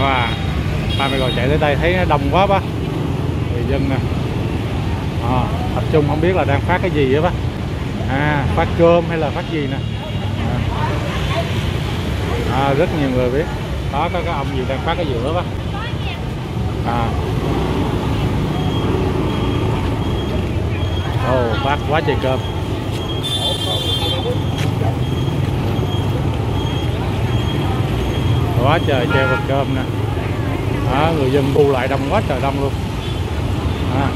và ba mẹ gọi chạy tới đây thấy nó đông quá bác. Người dân nè. À, tập trung không biết là đang phát cái gì á bác. À phát cơm hay là phát gì nè? À. à, rất nhiều người biết. Đó có cái ông gì đang phát cái gì đó bác? À. Ồ phát quá trời cơm. Quá trời treo vật cơm nè. Đó, người dân bu lại đông quá trời đông luôn. À.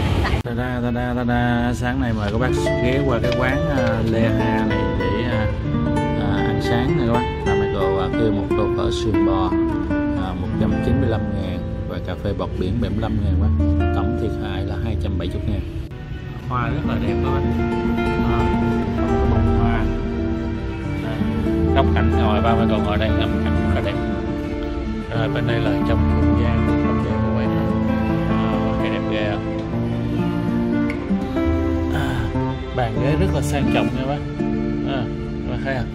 ta da ta da ta da. Sáng nay mời các bác ghé qua cái quán uh, Lê Ha này để uh, uh, ăn sáng này các bác. Là Michael uh, kêu một tô phở sườn bò uh, 195 ngàn và cà phê bọt biển 75 ngàn bác. Tổng thiệt hại là 270 ngàn. Hoa rất là đẹp các bác. À, có một cái bông hoa. Đây, góc cảnh ngồi ba Michael ngồi đây ngắm cảnh rồi bên đây là trong không gian không gian của quán ờ, à, đẹp ghê à, bàn ghế rất là sang trọng nha bác. À, bác thấy không?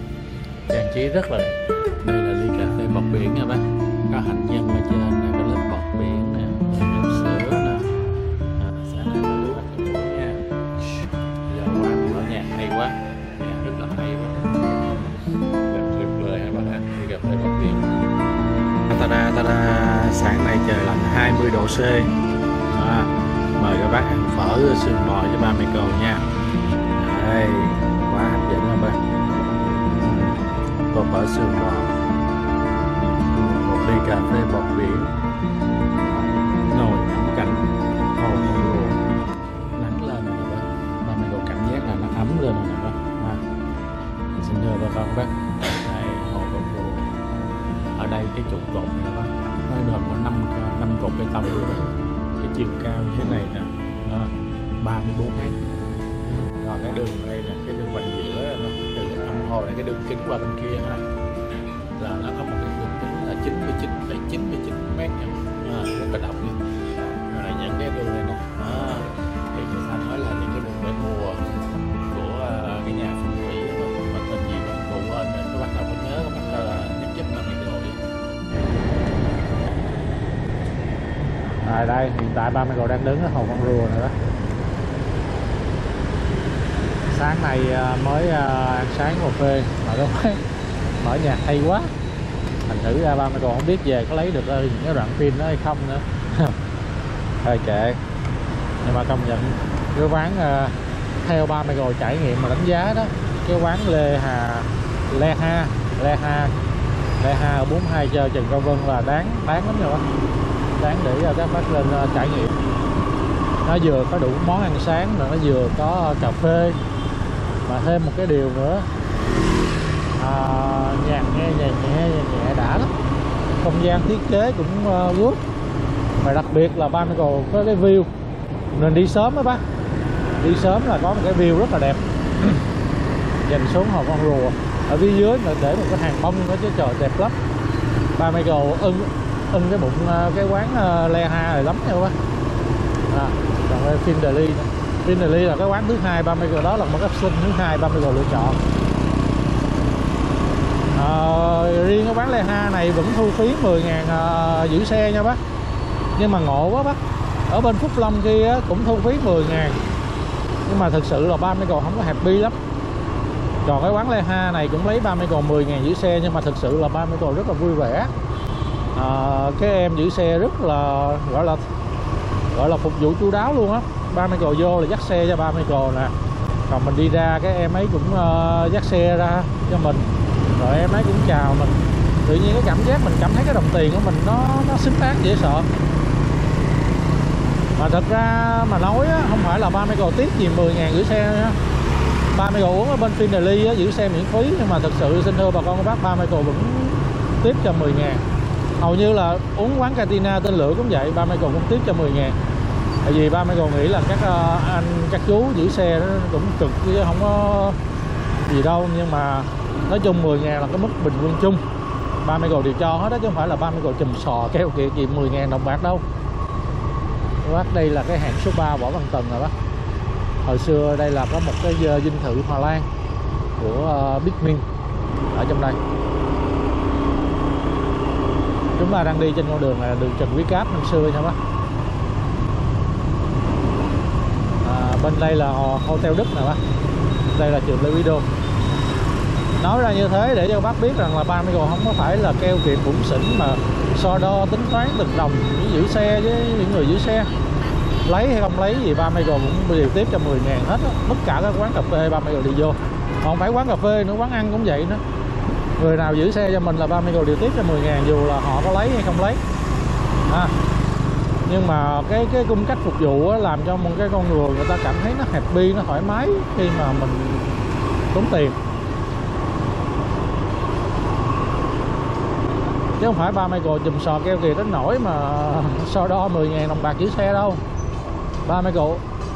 Trang trí rất là đẹp. Đây là ly cà phê bọc biển nha bác. Có hạnh nhân ở trên. Ta sáng nay trời lạnh 20 độ C. À, mời các bác ăn phở sườn bò cho ba Michael nha. Đây quá hấp dẫn không bác còn phở sườn bò. Một ly cà phê bọt biển. Cái đường kính qua bên kia ha. Là nó có một cái đường kính là 99 phẩy 99 mét nha. À, một cái động nha. Rồi những cái đường này nè. À, thì người ta nói là những cái đường bên mùa của uh, cái nhà phong thủy mà, mà tên gì mà cụ quên mình có bắt đầu có à, nhớ các bạn là nhắc giúp là mình rồi à, đây hiện tại ba Michael đang đứng ở hồ con rùa nữa đó. Sáng nay à, mới ăn sáng cà phê. Mà đúng thấy mở nhạc hay quá. Thành thử ra ba Michael không biết về có lấy được à, những cái đoạn phim đó hay không nữa. Thôi kệ nhưng mà công nhận, cái quán theo ba Michael trải nghiệm mà đánh giá đó, cái quán Lê Hà, Lê Ha Lê Ha Lê Ha ở 42 chơi Trần Cao Vân là đáng, bán lắm rồi đó đáng để cho các bác lên trải nghiệm. Nó vừa có đủ món ăn sáng mà nó vừa có cà phê mà thêm một cái điều nữa. À, nhạc nghe nhẹ nhẹ nhẹ, nhẹ đã lắm. Không gian thiết kế cũng uh, good. Và đặc biệt là ba cầu có cái view. Nên đi sớm đó bác. Đi sớm là có một cái view rất là đẹp. Nhìn xuống hồ con rùa. Ở phía dưới là để một cái hàng bông nó chứ trời đẹp lắm. Ba Michael ưng ưng cái bụng ờ, cái quán ờ, Le Ha này lắm nha các bác. À, còn phim đời ly nữa. Daily là cái quán thứ hai 30g đó là một cái option thứ hai 30g lựa chọn. À, riêng cái quán Le Ha này vẫn thu phí 10 ngàn uh, giữ xe nha bác. Nhưng mà ngộ quá bác. Ở bên Phúc Long kia cũng thu phí 10 ngàn. Nhưng mà thực sự là ba Michael không có happy lắm. Còn cái quán Le Ha này cũng lấy ba Michael 10 ngàn giữ xe nhưng mà thực sự là ba Michael rất là vui vẻ. À, cái em giữ xe rất là gọi là gọi là phục vụ chu đáo luôn á ba Michael vô là dắt xe cho ba Michael nè. Còn mình đi ra cái em ấy cũng uh, dắt xe ra cho mình. Rồi em ấy cũng chào mình. Tự nhiên cái cảm giác mình cảm thấy cái đồng tiền của mình nó nó xứng đáng dễ sợ. Mà thật ra mà nói á, không phải là ba Michael tiếp gì 10 ngàn giữ xe nha ba Michael uống ở bên Finley á, giữ xe miễn phí nhưng mà thật sự xin thưa bà con các bác ba Michael vẫn tiếp cho 10 ngàn. Hầu như là uống quán Catina tên lửa cũng vậy ba Michael cũng tiếp cho 10 ngàn tại vì ba Michael nghĩ là các ờ, anh các chú giữ xe nó cũng cực chứ không có gì đâu. Nhưng mà nói chung 10 ngàn là cái mức bình quân chung. Ba Michael đều cho hết đó chứ không phải là ba Michael chùm sò keo kìa chị 10 ngàn đồng bạc đâu. Bác đây là cái hàng số 3 Võ Văn Tần rồi bác. Hồi xưa đây là có một cái ờ, dinh thự Hòa Lan của uh, Big Minh ở trong đây. Chúng chúng ta đang đi trên con đường là đường Trần Quý Cáp năm xưa nha bác à, bên đây là ờ, Hotel Đức nè bác đây là trường Lê Quý Đô nói ra như thế để cho bác biết rằng là ba Michael không có phải là keo kiệt bụng xỉn mà so đo tính toán từng đồng với giữ xe với những người giữ xe. Lấy hay không lấy gì ba Michael cũng điều tiếp cho 10 ngàn hết đó. tất cả các quán cà phê ba Michael đi vô. Còn phải quán cà phê nữa quán ăn cũng vậy nữa. Người nào giữ xe cho mình là ba Michael điều tiếp cho 10 ngàn dù là họ có lấy hay không lấy. À, nhưng mà cái cái cung cách phục vụ á, làm cho một cái con người người ta cảm thấy nó happy nó thoải mái khi mà mình tốn tiền. Chứ không phải ba Michael chùm sò keo kìa đến nổi mà so đo 10 ngàn đồng bạc giữ xe đâu. Ba Michael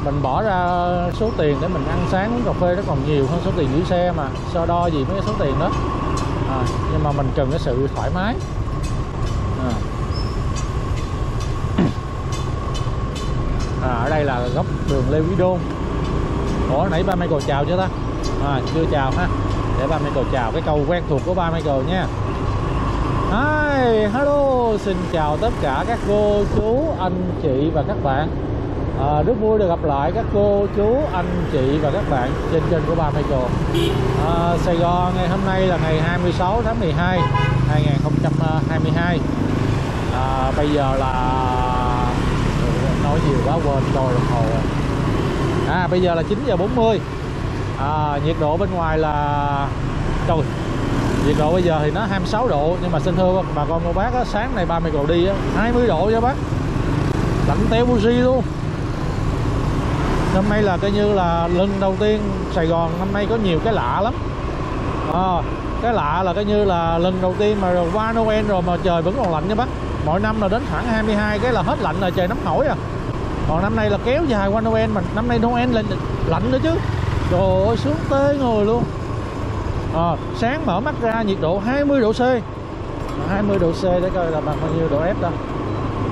mình bỏ ra số tiền để mình ăn sáng uống cà phê nó còn nhiều hơn số tiền giữ xe mà. So đo gì mấy cái số tiền đó. À, nhưng mà mình cần cái sự thoải mái à. À, ở đây là góc đường Lê Quý Đôn. Ủa nãy ba Michael chào chưa ta? À, chưa chào ha. Để ba Michael chào cái câu quen thuộc của ba Michael nha. Hi, hello, xin chào tất cả các cô, chú, anh, chị và các bạn. À, Rất vui được gặp lại các cô, chú, anh, chị và các bạn trên kênh của ba Michael. À, Sài Gòn ngày hôm nay là ngày 26 tháng 12 2022 à, Bây giờ là chiều nhiều quá quên coi đồng hồ rồi. À bây giờ là 9 giờ 40 à, Nhiệt độ bên ngoài là Trời nhiệt độ bây giờ thì nó 26 độ nhưng mà xin thưa bà con cô bác á, sáng nay 30 độ đi á, 20 độ cho bác. Lạnh teo buji luôn. Năm nay là coi như là lần đầu tiên Sài Gòn năm nay có nhiều cái lạ lắm. À, cái lạ là coi như là lần đầu tiên mà qua Noel rồi mà trời vẫn còn lạnh nha bác. Mỗi năm là đến khoảng 22 cái là hết lạnh rồi trời nóng hổi à còn năm nay là kéo dài qua Noel mà năm nay Noel là lạnh nữa chứ. Trời ơi xuống tê người luôn. À, sáng mở mắt ra nhiệt độ 20 độ C. 20 độ C để coi là bằng bao nhiêu độ F đó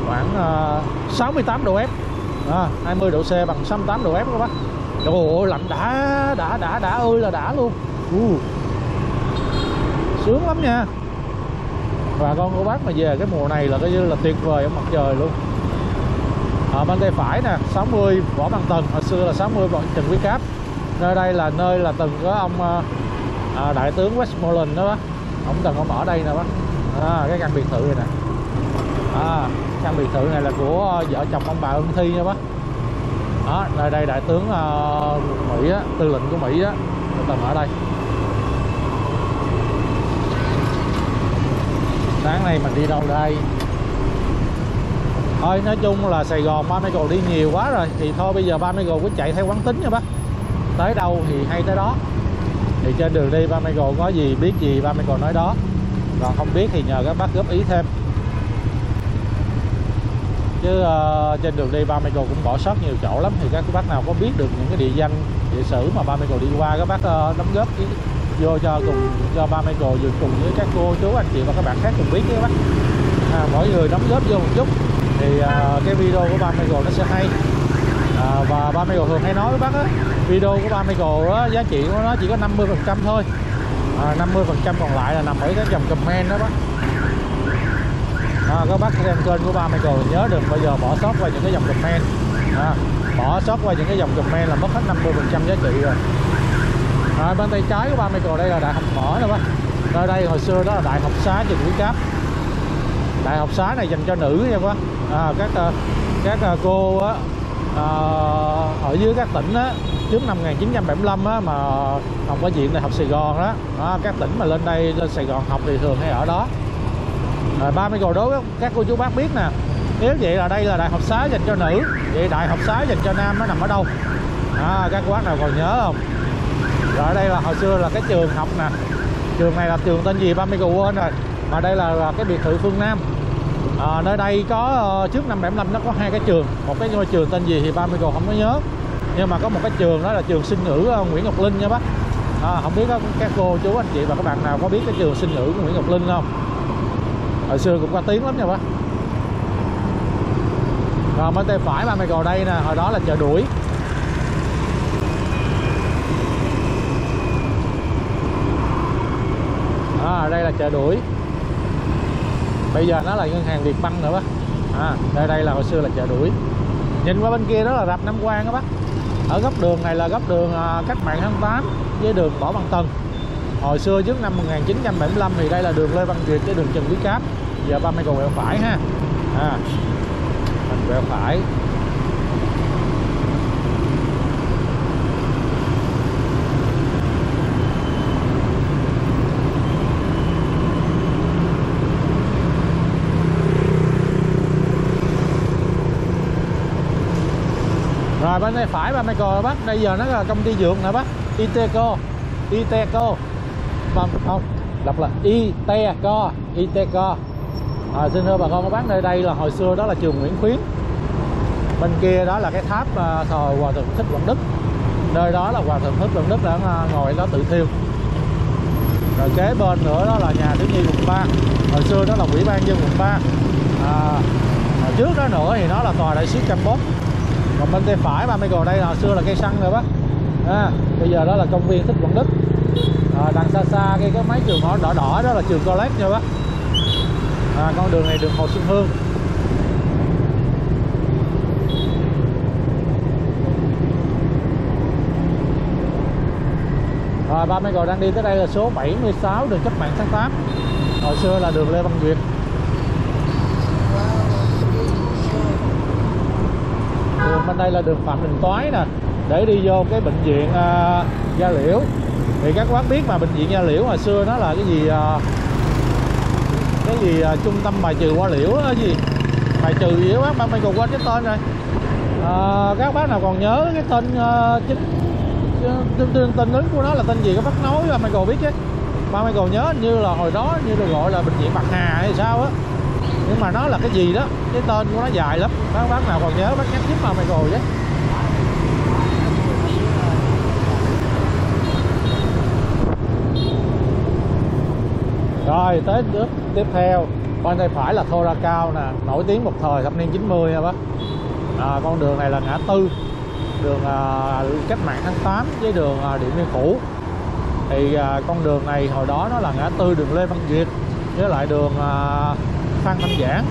khoảng ờ, uh, 68 độ F. Ờ, à, 20 độ C bằng 68 độ F các bác. Trời ơi lạnh đã đã đã đã ơi là đã luôn. Uh. sướng lắm nha. Và con cô bác mà về cái mùa này là coi như là tuyệt vời ở mặt trời luôn ở bên tay phải nè 60 võ bằng tần hồi xưa là 60 võ trần quý cáp. Nơi đây là nơi là từng có ông ờ, à, đại tướng Westmoreland đó bác. Ông từng ông ở đây nè bác. À, cái căn biệt thự này nè. À, căn biệt thự này là của ờ, vợ chồng ông bà Ưng Thi nha bác. Đó nơi đây đại tướng uh, Mỹ á, tư lệnh của Mỹ á từng ở đây. Sáng nay mình đi đâu đây? Thôi nói chung là Sài Gòn ba Michael đi nhiều quá rồi. Thì thôi bây giờ ba Michael cứ chạy theo quán tính nha bác. Tới đâu thì hay tới đó. Thì trên đường đi ba Michael có gì biết gì ba Michael nói đó. Còn không biết thì nhờ các bác góp ý thêm. Chứ uh, trên đường đi ba Michael cũng bỏ sót nhiều chỗ lắm. Thì các bác nào có biết được những cái địa danh địa sử mà ba Michael đi qua các bác uh, đóng góp ý, vô cho cùng cho ba Michael vừa cùng với các cô chú anh chị và các bạn khác cùng biết các bác. À, mỗi người đóng góp vô một chút thì uh, cái video của ba Michael nó sẽ hay. À, và ba Michael thường hay nói với bác á video của ba Michael á giá trị của nó chỉ có 50 phần trăm thôi. À, 50 phần trăm còn lại là nằm ở cái dòng comment đó bác. À, các bác xem kênh của ba Michael nhớ đừng bao giờ bỏ sót qua những cái dòng comment. À, bỏ sót qua những cái dòng comment là mất hết 50 phần trăm giá trị rồi. À, bên tay trái của ba Michael đây là đại học mở đó bác. Nơi đây hồi xưa đó là đại học xá trường Quý Cáp đại học xá này dành cho nữ nha quá à, các à, các à, cô á, à, ở dưới các tỉnh á, trước năm 1975 á, mà học ở viện đại học Sài Gòn đó. À, các tỉnh mà lên đây lên Sài Gòn học thì thường hay ở đó. À, ba mươi cầu đối các cô chú bác biết nè nếu vậy là đây là đại học xá dành cho nữ. Vậy đại học xá dành cho nam nó nằm ở đâu? À, các bác nào còn nhớ không? Rồi ở đây là hồi xưa là cái trường học nè. Trường này là trường tên gì? Ba mươi cầu quên rồi. Mà đây là, là cái biệt thự phương Nam à, nơi đây có ờ, trước năm 75 nó có hai cái trường. Một cái ngôi trường tên gì thì ba mươi còn không có nhớ. Nhưng mà có một cái trường đó là trường sinh ngữ ờ, Nguyễn Ngọc Linh nha bác. À, không biết các cô chú anh chị và các bạn nào có biết cái trường sinh ngữ của Nguyễn Ngọc Linh không? Hồi xưa cũng có tiếng lắm nha bác. Rồi bên tay phải ba mươi cầu đây nè hồi đó là chợ đuổi. À, đây là chợ đuổi bây giờ nó là ngân hàng Việt Băng nữa bác. À, đây đây là hồi xưa là chợ đuổi. Nhìn qua bên kia đó là rạp Nam Quang đó bác. Ở góc đường này là góc đường à, cách mạng tháng 8 với đường Võ Văn tần, hồi xưa trước năm 1975 thì đây là đường Lê Văn Duyệt với đường Trần Quý Cáp. Giờ ba mươi còn quẹo phải ha. À, mình quẹo phải rồi bên tay phải ba Michael bác. Đây giờ nó là công ty dược nè bác. Iteco Iteco. Không không đọc là Iteco Iteco. À, xin thưa bà con các bác nơi đây là hồi xưa đó là trường Nguyễn Khuyến. Bên kia đó là cái tháp uh, thờ Hòa thượng Thích Quảng Đức. Nơi đó là Hòa thượng Thích Quảng Đức đã uh, ngồi đó tự thiêu. Rồi kế bên nữa đó là nhà thiếu nhi quận 3 hồi xưa đó là ủy ban dân quận 3 à, à, trước đó nữa thì nó là tòa đại sứ Campuchia còn bên tay phải ba Michael đây là hồi xưa là cây xăng rồi bác. À, bây giờ đó là công viên Thích Quảng Đức. À, đằng xa xa cái cái mấy trường nó đỏ đỏ đó là trường college nha bác. À, con đường này đường Hồ Xuân Hương. Rồi ba Michael đang đi tới đây là số 76 đường cách mạng tháng 8 Hồi xưa là đường Lê Văn Duyệt đường bên đây là đường Phạm Đình Toái nè. Để đi vô cái bệnh viện uh, Gia Liễu. Thì các quán biết mà bệnh viện Gia Liễu hồi xưa nó là cái gì uh, cái gì uh, trung tâm bài trừ qua liễu đó gì? Bài trừ gì đó bác? Ba còn quên cái tên rồi. Uh, các bác nào còn nhớ cái tên uh, chính tên, tên, tên đứng của nó là tên gì các bác nói mày còn biết chứ. Ba Michael nhớ như là hồi đó như được gọi là bệnh viện Bạc Hà hay sao á nhưng mà nó là cái gì đó? Cái tên của nó dài lắm. Bác bác nào còn nhớ bác nhắc giúp mà mày rồi đấy rồi tới nước tiếp theo. Bên tay phải là Thora Cao nè. Nổi tiếng một thời thập niên 90 nha bác? À, con đường này là ngã tư. Đường à, cách mạng tháng 8 với đường à, điện biên phủ. Thì à, con đường này hồi đó nó là ngã tư đường lê văn duyệt. Với lại đường à, Phan Thanh Giảng.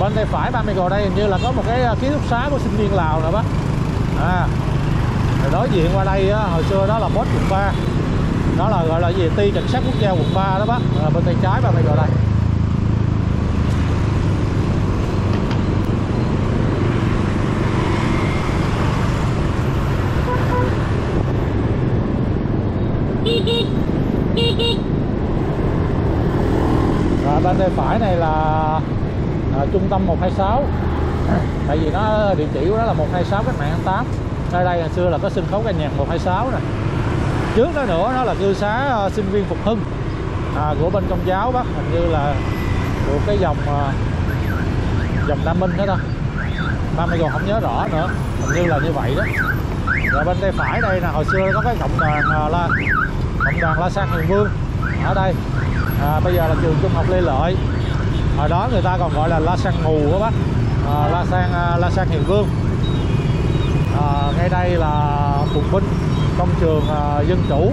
Bên tay phải ba Michael đây hình như là có một cái à, ký túc xá của sinh viên Lào nữa bác à rồi đối diện qua đây á, hồi xưa đó là post quận 3 đó là gọi là gì? Ti cảnh sát quốc gia quận 3 đó bác. À, bên tay trái ba Michael đây Rồi bên tay phải này là à, trung tâm 126 Tại vì nó địa chỉ của nó là 126 cách mạng 8 Nơi đây hồi xưa là có sân khấu ca nhạc 126 nè. Trước đó nữa nó là cư xá uh, sinh viên Phục Hưng à, Của bên công giáo bác Hình như là của cái dòng uh, Dòng Nam Minh đó thôi Ba mươi còn không nhớ rõ nữa Hình như là như vậy đó. Rồi bên tay phải đây nè Hồi xưa có cái cộng đoàn ờ, uh, là cộng đoàn La Sang Hùng Vương ở đây. À, bây giờ là trường trung học Lê Lợi ở đó người ta còn gọi là La Sang Ngù các bác. À, La Sang à, La Sang Hiền Vương. À, ngay đây là Phùng Binh công trường à, dân chủ.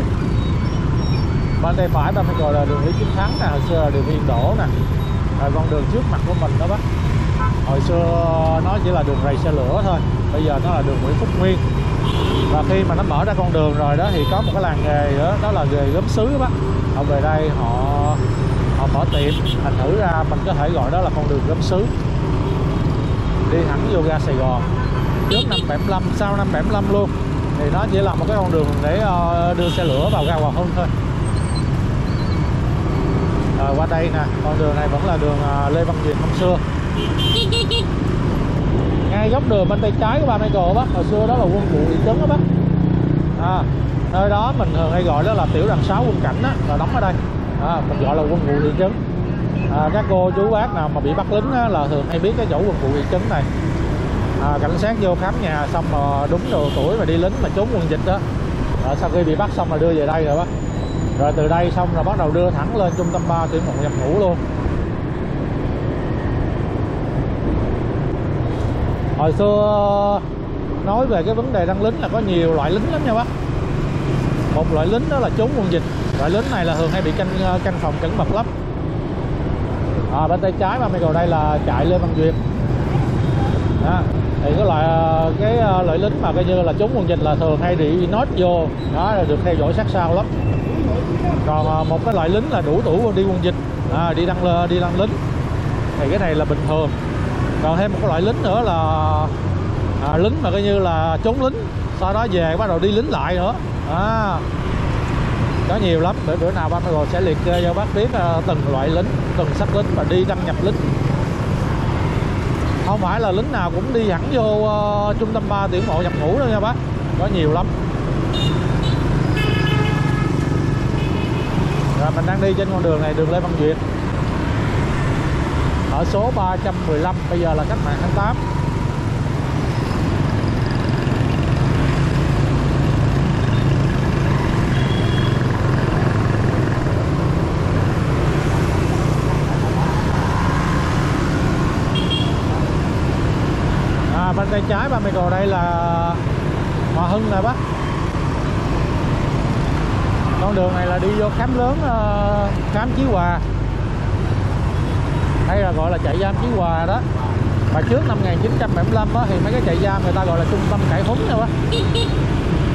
Bên tay phải bên gọi là đường Lý Chính Thắng nè hồi xưa là đường Yên đổ nè. Rồi con đường trước mặt của mình đó bác. Hồi xưa nó chỉ là đường rầy xe lửa thôi bây giờ nó là đường Nguyễn Phúc Nguyên. Và khi mà nó mở ra con đường rồi đó thì có một cái làng nghề đó, đó là nghề gốm sứ đó bác. Họ về đây họ họ mở tiệm thành thử ra mình có thể gọi đó là con đường gốm sứ đi thẳng vô ga Sài Gòn. Trước năm 75 sau năm 75 luôn. Thì nó chỉ là một cái con đường để uh, đưa xe lửa vào ga Hòa Hưng thôi. Rồi qua đây nè con đường này vẫn là đường uh, Lê Văn Duyệt năm xưa. Ngay góc đường bên tay trái của ba Michael bác hồi xưa đó là quân vụ thị trấn đó bác. À, nơi đó mình thường hay gọi đó là tiểu đoàn 6 quân cảnh đó, là đóng ở đây à, mình gọi là quân vụ thị trấn. À, các cô chú bác nào mà bị bắt lính á, là thường hay biết cái chỗ quân vụ thị trấn này. À, cảnh sát vô khám nhà xong mà đúng độ tuổi mà đi lính mà trốn quân dịch đó à, sau khi bị bắt xong là đưa về đây rồi bác. Rồi từ đây xong là bắt đầu đưa thẳng lên trung tâm 3 tuyển một nhập ngũ luôn. Hồi xưa ờ, nói về cái vấn đề đăng lính là có nhiều loại lính lắm nha bác. Một loại lính đó là trốn quân dịch loại lính này là thường hay bị canh ờ, canh phòng cẩn mật lắm. À, bên tay trái ba cầu đây là chạy lên văn duyệt. Đó. thì cái loại ờ, cái ờ, loại lính mà coi như là chống quân dịch là thường hay bị nốt vô. Đó là được theo dõi sát sao lắm. Còn một cái loại lính là đủ tuổi đi quân dịch. À, đi đăng đi đăng lính. Thì cái này là bình thường. Còn thêm một cái loại lính nữa là à, lính mà coi như là trốn lính sau đó về bắt đầu đi lính lại nữa. À, có nhiều lắm. Để bữa nào bác rồi sẽ liệt kê cho bác biết ờ, từng loại lính từng sắc lính và đi đăng nhập lính. Không phải là lính nào cũng đi hẳn vô uh, trung tâm 3 tuyển mộ nhập ngũ đâu nha bác. Có nhiều lắm. Rồi mình đang đi trên con đường này đường Lê Văn Duyệt. Ở số 315 bây giờ là cách mạng tháng 8 bên tay trái ba mày cầu đây là Hòa Hưng rồi bác. Con đường này là đi vô khám lớn ờ, khám Chí Hòa. Hay là gọi là chạy giam Chí Hòa đó. Mà trước năm 1975 á, thì mấy cái trại giam người ta gọi là trung tâm cải huấn nha bác.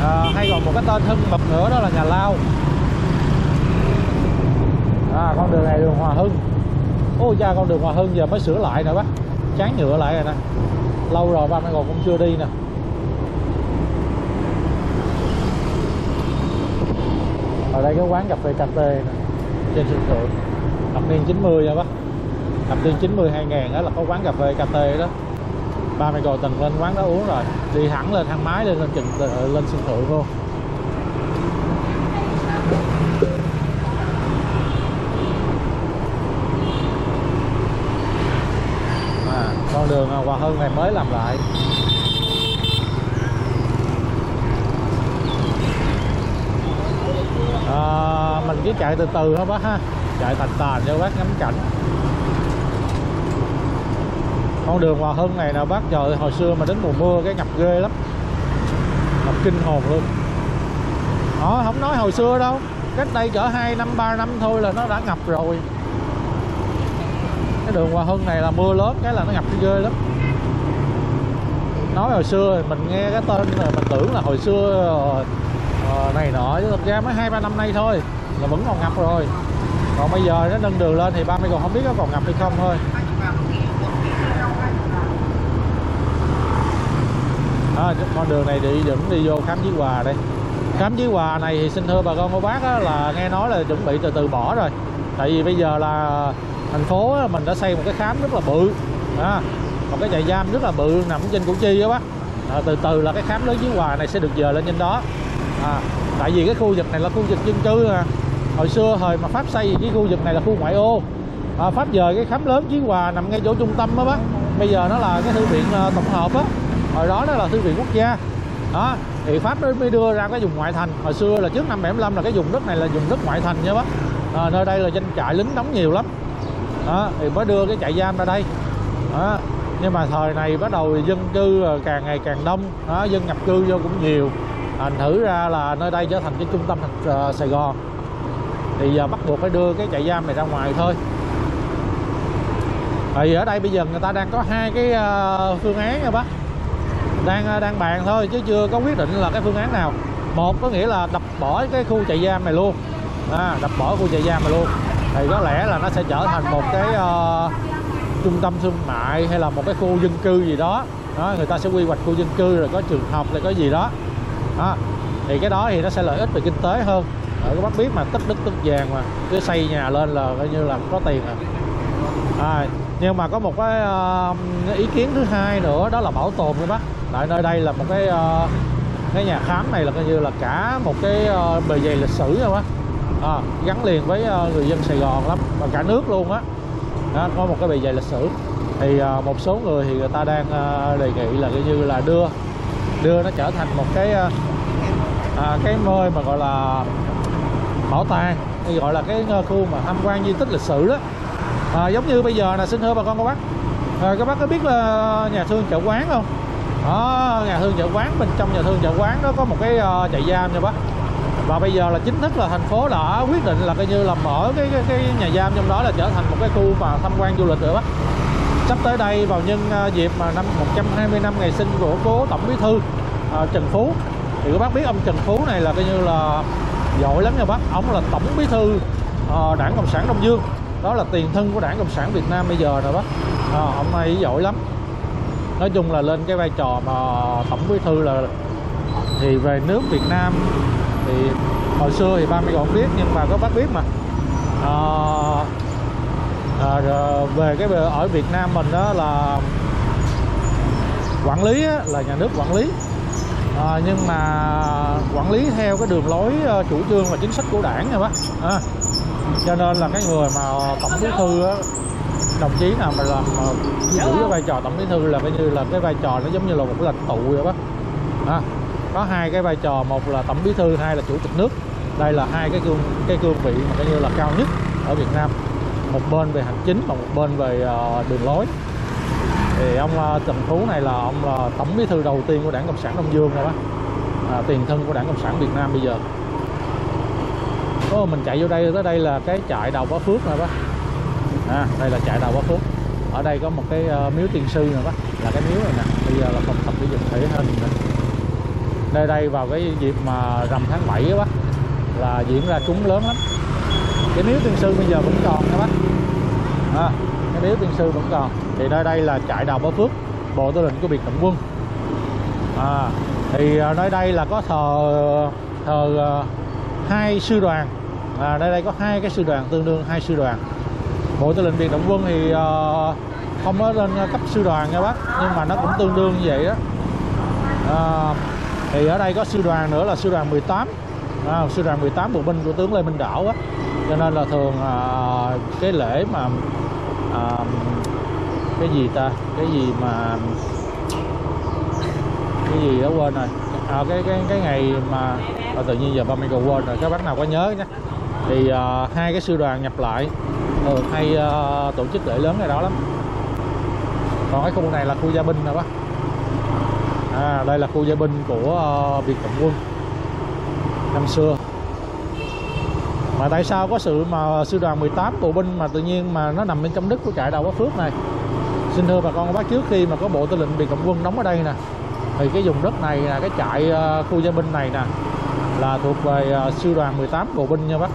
À, hay còn một cái tên thân mật nữa đó là nhà lao. À, con đường này đường Hòa Hưng. Ôi cha con đường Hòa Hưng giờ mới sửa lại nè bác. Chán nhựa lại rồi nè lâu rồi ba mẹ còn cũng chưa đi nè. Ở đây cái quán cà phê cà phê nè, trên sân thượng. Thập niên 90 nha bác. Thập niên 90 2000 đó là có quán cà phê cà phê đó. Ba mẹ còn từng lên quán đó uống rồi. Đi thẳng lên, thang máy lên lên ờ, lên sân thượng luôn à, con Vâng, đường này mới làm lại. À, mình cứ chạy từ từ thôi bác ha. Chạy tàn tàn cho bác ngắm cảnh. Con đường Hòa Hưng này nè bác trời hồi xưa mà đến mùa mưa cái ngập ghê lắm. Ngập kinh hồn luôn. Đó không nói hồi xưa đâu. Cách đây cỡ hai năm ba năm thôi là nó đã ngập rồi. Cái đường Hòa Hưng này là mưa lớn cái là nó ngập ghê lắm nói hồi xưa mình nghe cái tên là mình tưởng là hồi xưa uh, này nọ chứ thực ra mới hai ba năm nay thôi là vẫn còn ngập rồi. Còn bây giờ nó nâng đường lên thì ba mươi còn không biết nó còn ngập hay không thôi. À, con đường này đi vẫn đi vô khám chí hòa đây. Khám chí hòa này thì xin thưa bà con cô bác á, là nghe nói là chuẩn bị từ từ bỏ rồi. Tại vì bây giờ là thành phố á, mình đã xây một cái khám rất là bự à, một cái trại giam rất là bự nằm trên củ chi đó bác. À, từ từ là cái khám lớn chiến hòa này sẽ được dời lên trên đó. À, tại vì cái khu vực này là khu vực dân cư à. hồi xưa thời mà pháp xây cái khu vực này là khu ngoại ô. À, pháp dời cái khám lớn chiến hòa nằm ngay chỗ trung tâm đó bác. Bây giờ nó là cái thư viện uh, tổng hợp á. Hồi đó nó là thư viện quốc gia. Đó thì pháp mới đưa ra cái vùng ngoại thành. Hồi xưa là trước năm 75 là cái vùng đất này là vùng đất ngoại thành nha bác. À, nơi đây là danh trại lính đóng nhiều lắm. Đó thì mới đưa cái trại giam ra đây. Đó nhưng mà thời này bắt đầu dân cư càng ngày càng đông. Đó, dân nhập cư vô cũng nhiều. Thành thử ra là nơi đây trở thành cái trung tâm thành uh, Sài Gòn. Thì giờ bắt buộc phải đưa cái trại giam này ra ngoài thôi. Thì ở đây bây giờ người ta đang có hai cái uh, phương án nha bác. Đang ờ, đang bàn thôi chứ chưa có quyết định là cái phương án nào. Một có nghĩa là đập bỏ cái khu trại giam này luôn. À, đập bỏ khu trại giam này luôn. Thì có lẽ là nó sẽ trở thành một cái uh, trung tâm thương mại hay là một cái khu dân cư gì đó. Đó người ta sẽ quy hoạch khu dân cư rồi có trường học rồi có gì đó. Đó thì cái đó thì nó sẽ lợi ích về kinh tế hơn. Ở cái bác biết mà tích đất tích vàng mà cứ xây nhà lên là coi như là có tiền à, à nhưng mà có một cái uh, ý kiến thứ hai nữa đó là bảo tồn các bác tại nơi đây là một cái uh, cái nhà khám này là coi như là cả một cái uh, bề dày lịch sử rồi bác à, gắn liền với uh, người dân Sài Gòn lắm và cả nước luôn á đó. có một cái bề dày lịch sử. Thì uh, một số người thì người ta đang uh, đề nghị là coi như là đưa đưa nó trở thành một cái uh, à, cái nơi mà gọi là bảo tàng hay gọi là cái khu mà tham quan di tích lịch sử đó. À, giống như bây giờ là xin thưa bà con cô bác. À, các bác có biết là nhà thương chợ quán không? Đó nhà thương chợ quán bên trong nhà thương chợ quán đó có một cái uh, chạy giam nha bác và bây giờ là chính thức là thành phố đã quyết định là coi như là mở cái cái, cái nhà giam trong đó là trở thành một cái khu mà tham quan du lịch nữa bác. Sắp tới đây vào nhân à, dịp mà năm 120 năm ngày sinh của cố tổng bí thư à, Trần Phú. Thì các bác biết ông Trần Phú này là coi như là giỏi lắm nha bác. Ông là tổng bí thư à, đảng cộng sản đông dương. Đó là tiền thân của đảng cộng sản việt nam bây giờ rồi bác. À, ông này giỏi lắm. Nói chung là lên cái vai trò mà tổng bí thư là thì về nước việt nam thì hồi xưa thì ba mẹ còn biết nhưng mà có bác biết mà. À, à, về cái ở Việt Nam mình đó là quản lý á, là nhà nước quản lý. À, nhưng mà quản lý theo cái đường lối chủ trương và chính sách của đảng nha bác. À, cho nên là cái người mà tổng bí thư á, đồng chí nào mà làm giữ cái vai trò tổng bí thư là coi như là cái vai trò nó giống như là một cái lãnh tụ vậy bác. À, có hai cái vai trò một là tổng bí thư hai là chủ tịch nước. Đây là hai cái cương cái cương vị mà coi như là cao nhất ở Việt Nam. Một bên về hành chính và một bên về ờ, đường lối. Thì ông ờ, Trần Phú này là ông là tổng bí thư đầu tiên của đảng cộng sản đông dương rồi bác à, ờ, tiền thân của đảng cộng sản Việt Nam bây giờ. Ô mình chạy vô đây tới đây là cái trại đầu Bá Phước rồi bác à, đây là trại đầu Bá Phước. Ở đây có một cái uh, miếu tiên sư rồi bác là cái miếu này nè. Bây giờ là phòng tập thể dục thể hình này nơi đây vào cái dịp mà rằm tháng 7 á bác là diễn ra cúng lớn lắm. Cái miếu tiên sư bây giờ vẫn còn nha bác. À, cái miếu tiên sư vẫn còn. Thì nơi đây là trại đào Bá Phước bộ tư lệnh của biệt động quân. À, thì à, nơi đây là có thờ thờ à, hai sư đoàn. À, nơi đây có hai cái sư đoàn tương đương hai sư đoàn. Bộ tư lệnh biệt động quân thì uh, không có lên cấp sư đoàn nha bác nhưng mà nó cũng tương đương như vậy đó uh, thì ở đây có sư đoàn nữa là sư đoàn 18 à, sư đoàn 18 bộ binh của tướng Lê Minh Đảo á. Cho nên là thường à, cái lễ mà à, cái gì ta? Cái gì mà cái gì đó quên rồi. À, cái cái cái ngày mà à, tự nhiên giờ ba Michael quên rồi các bác nào có nhớ nhé thì à, hai cái sư đoàn nhập lại. Thường hay à, tổ chức lễ lớn này đó lắm. Còn cái khu này là khu gia binh rồi bác à, đây là khu gia binh của uh, Việt Cộng quân. Năm xưa. Mà tại sao có sự mà sư đoàn 18 bộ binh mà tự nhiên mà nó nằm bên trong đất của trại đầu Bá Phước này? Xin thưa bà con bác trước khi mà có bộ tư lệnh Việt Cộng quân đóng ở đây nè thì cái vùng đất này là cái trại ờ, khu gia binh này nè là thuộc về ờ, sư đoàn 18 bộ binh nha bác.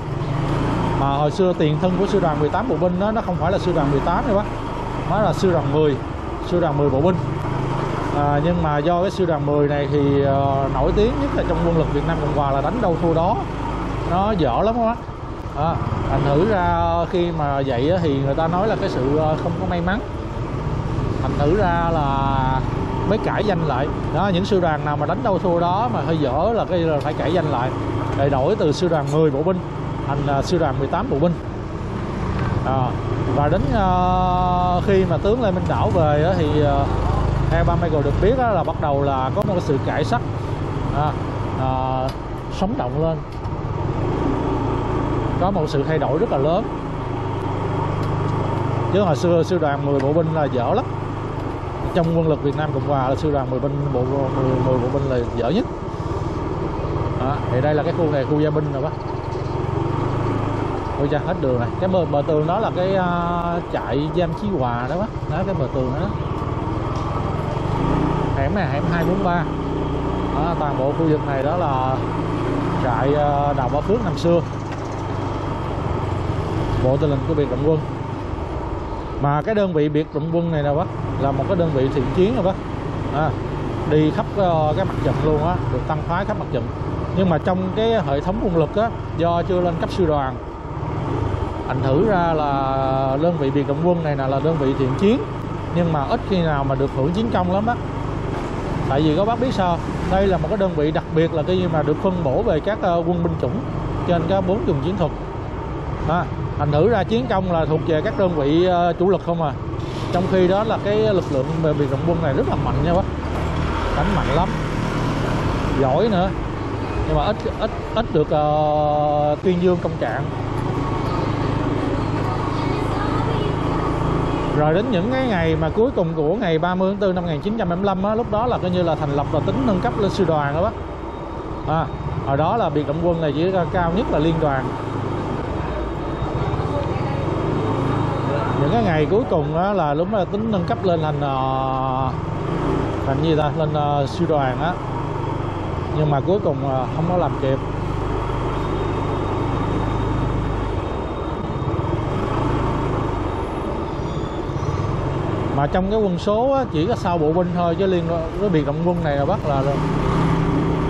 Mà hồi xưa tiền thân của sư đoàn 18 bộ binh đó nó không phải là sư đoàn 18 nha bác nó là sư đoàn 10 sư đoàn 10 bộ binh à, nhưng mà do cái sư đoàn 10 này thì uh, nổi tiếng nhất là trong quân lực Việt Nam Cộng Hòa là đánh đâu thua đó. Nó dở lắm á? À, thành thử ra khi mà vậy thì người ta nói là cái sự ờ, không có may mắn. Thành thử ra là mới cải danh lại. Đó những sư đoàn nào mà đánh đâu thua đó mà hơi dở là cái là phải cải danh lại. Để đổi từ sư đoàn 10 bộ binh thành sư đoàn 18 bộ binh. À, và đến uh, khi mà tướng Lê Minh Đảo về á, thì uh, theo ba Michael được biết là bắt đầu là có một cái sự cải sắc. À, à, sống động lên. Có một sự thay đổi rất là lớn. Chứ hồi xưa sư đoàn 10 bộ binh là dở lắm. Trong quân lực Việt Nam Cộng Hòa là sư đoàn 10 binh bộ 10, 10 bộ binh là dở nhất. À, thì đây là cái khu này khu gia binh rồi bác ôi cha hết đường này cái bờ, bờ tường đó là cái uh, trại giam chí hòa đó bác. Đó cái bờ tường đó hẻm này hẻm 243 đó, toàn bộ khu vực này đó là trại ờ, đào Bá Phước năm xưa. Bộ tư lệnh của biệt động quân. Mà cái đơn vị biệt động quân này nè bác là một cái đơn vị thiện chiến rồi bác. À, đi khắp ờ, cái mặt trận luôn á được tăng phái khắp mặt trận. Nhưng mà trong cái hệ thống quân lực á do chưa lên cấp sư đoàn thành thử ra là đơn vị biệt động quân này là, là đơn vị thiện chiến. Nhưng mà ít khi nào mà được hưởng chiến công lắm á tại vì các bác biết sao đây là một cái đơn vị đặc biệt là cái gì mà được phân bổ về các ờ, quân binh chủng trên các bốn vùng chiến thuật. À, thành thử ra chiến công là thuộc về các đơn vị ờ, chủ lực không à. Trong khi đó là cái lực lượng về biệt động quân này rất là mạnh nha bác. Đánh mạnh lắm. Giỏi nữa. Nhưng mà ít ít ít được uh, tuyên dương công trạng. Rồi đến những cái ngày mà cuối cùng của ngày 30 tháng 4 năm 1975 á, lúc đó là coi như là thành lập và tính nâng cấp lên sư đoàn đó bác. À, hồi đó là biệt động quân này chỉ cao nhất là liên đoàn. Những cái ngày cuối cùng đó là lúc là tính nâng cấp lên thành ờ, thành gì ta? Lên uh, sư đoàn á. Nhưng mà cuối cùng uh, không có làm kịp. Mà trong cái quân số á, chỉ có sau bộ binh thôi chứ liên cái biệt động quân này là bắt là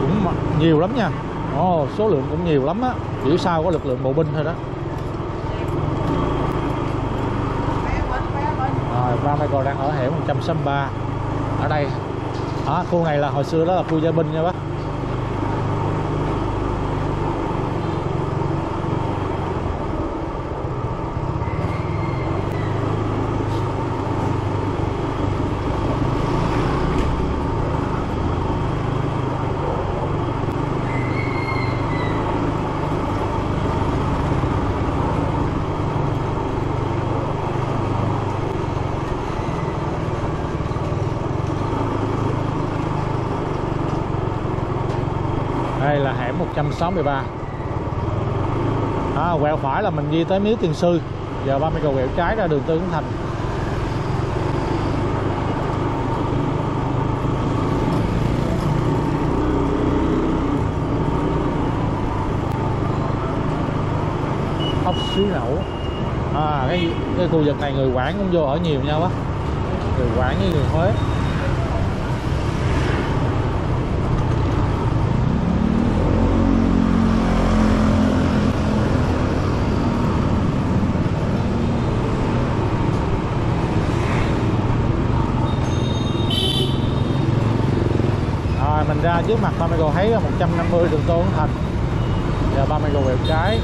cũng nhiều lắm nha. Ồ, số lượng cũng nhiều lắm á. Chỉ sau có lực lượng bộ binh thôi đó. Rồi ba Michael đang ở hẻm 163 ở đây. À, khu này là hồi xưa đó là khu gia binh nha bác. 63 à, quẹo phải là mình đi tới miếu tiền sư. Giờ 30 cầu quẹo trái ra đường Tư Thành. Ốc xí lẩu. À cái cái khu vực này người quản cũng vô ở nhiều nhau quá. Người quản với người huế. Ra trước mặt ba Michael thấy là 150 đường Tô Ấn Thành. Giờ ba Michael quẹo trái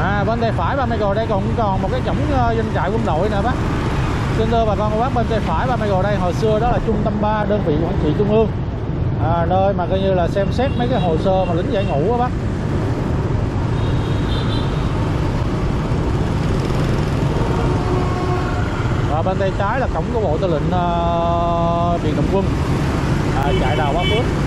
à bên tay phải ba Michael đây còn còn một cái cổng ờ, doanh trại quân đội nè bác xin thưa bà con cô bác bên tay phải ba ngồi đây. Hồi xưa đó là trung tâm 3 đơn vị quản trị trung ương. À, nơi mà coi như là xem xét mấy cái hồ sơ mà lính giải ngũ á bác. Và bên tay trái là cổng của bộ tư lệnh ờ, uh, biệt động quân. À, chạy đào ba Phước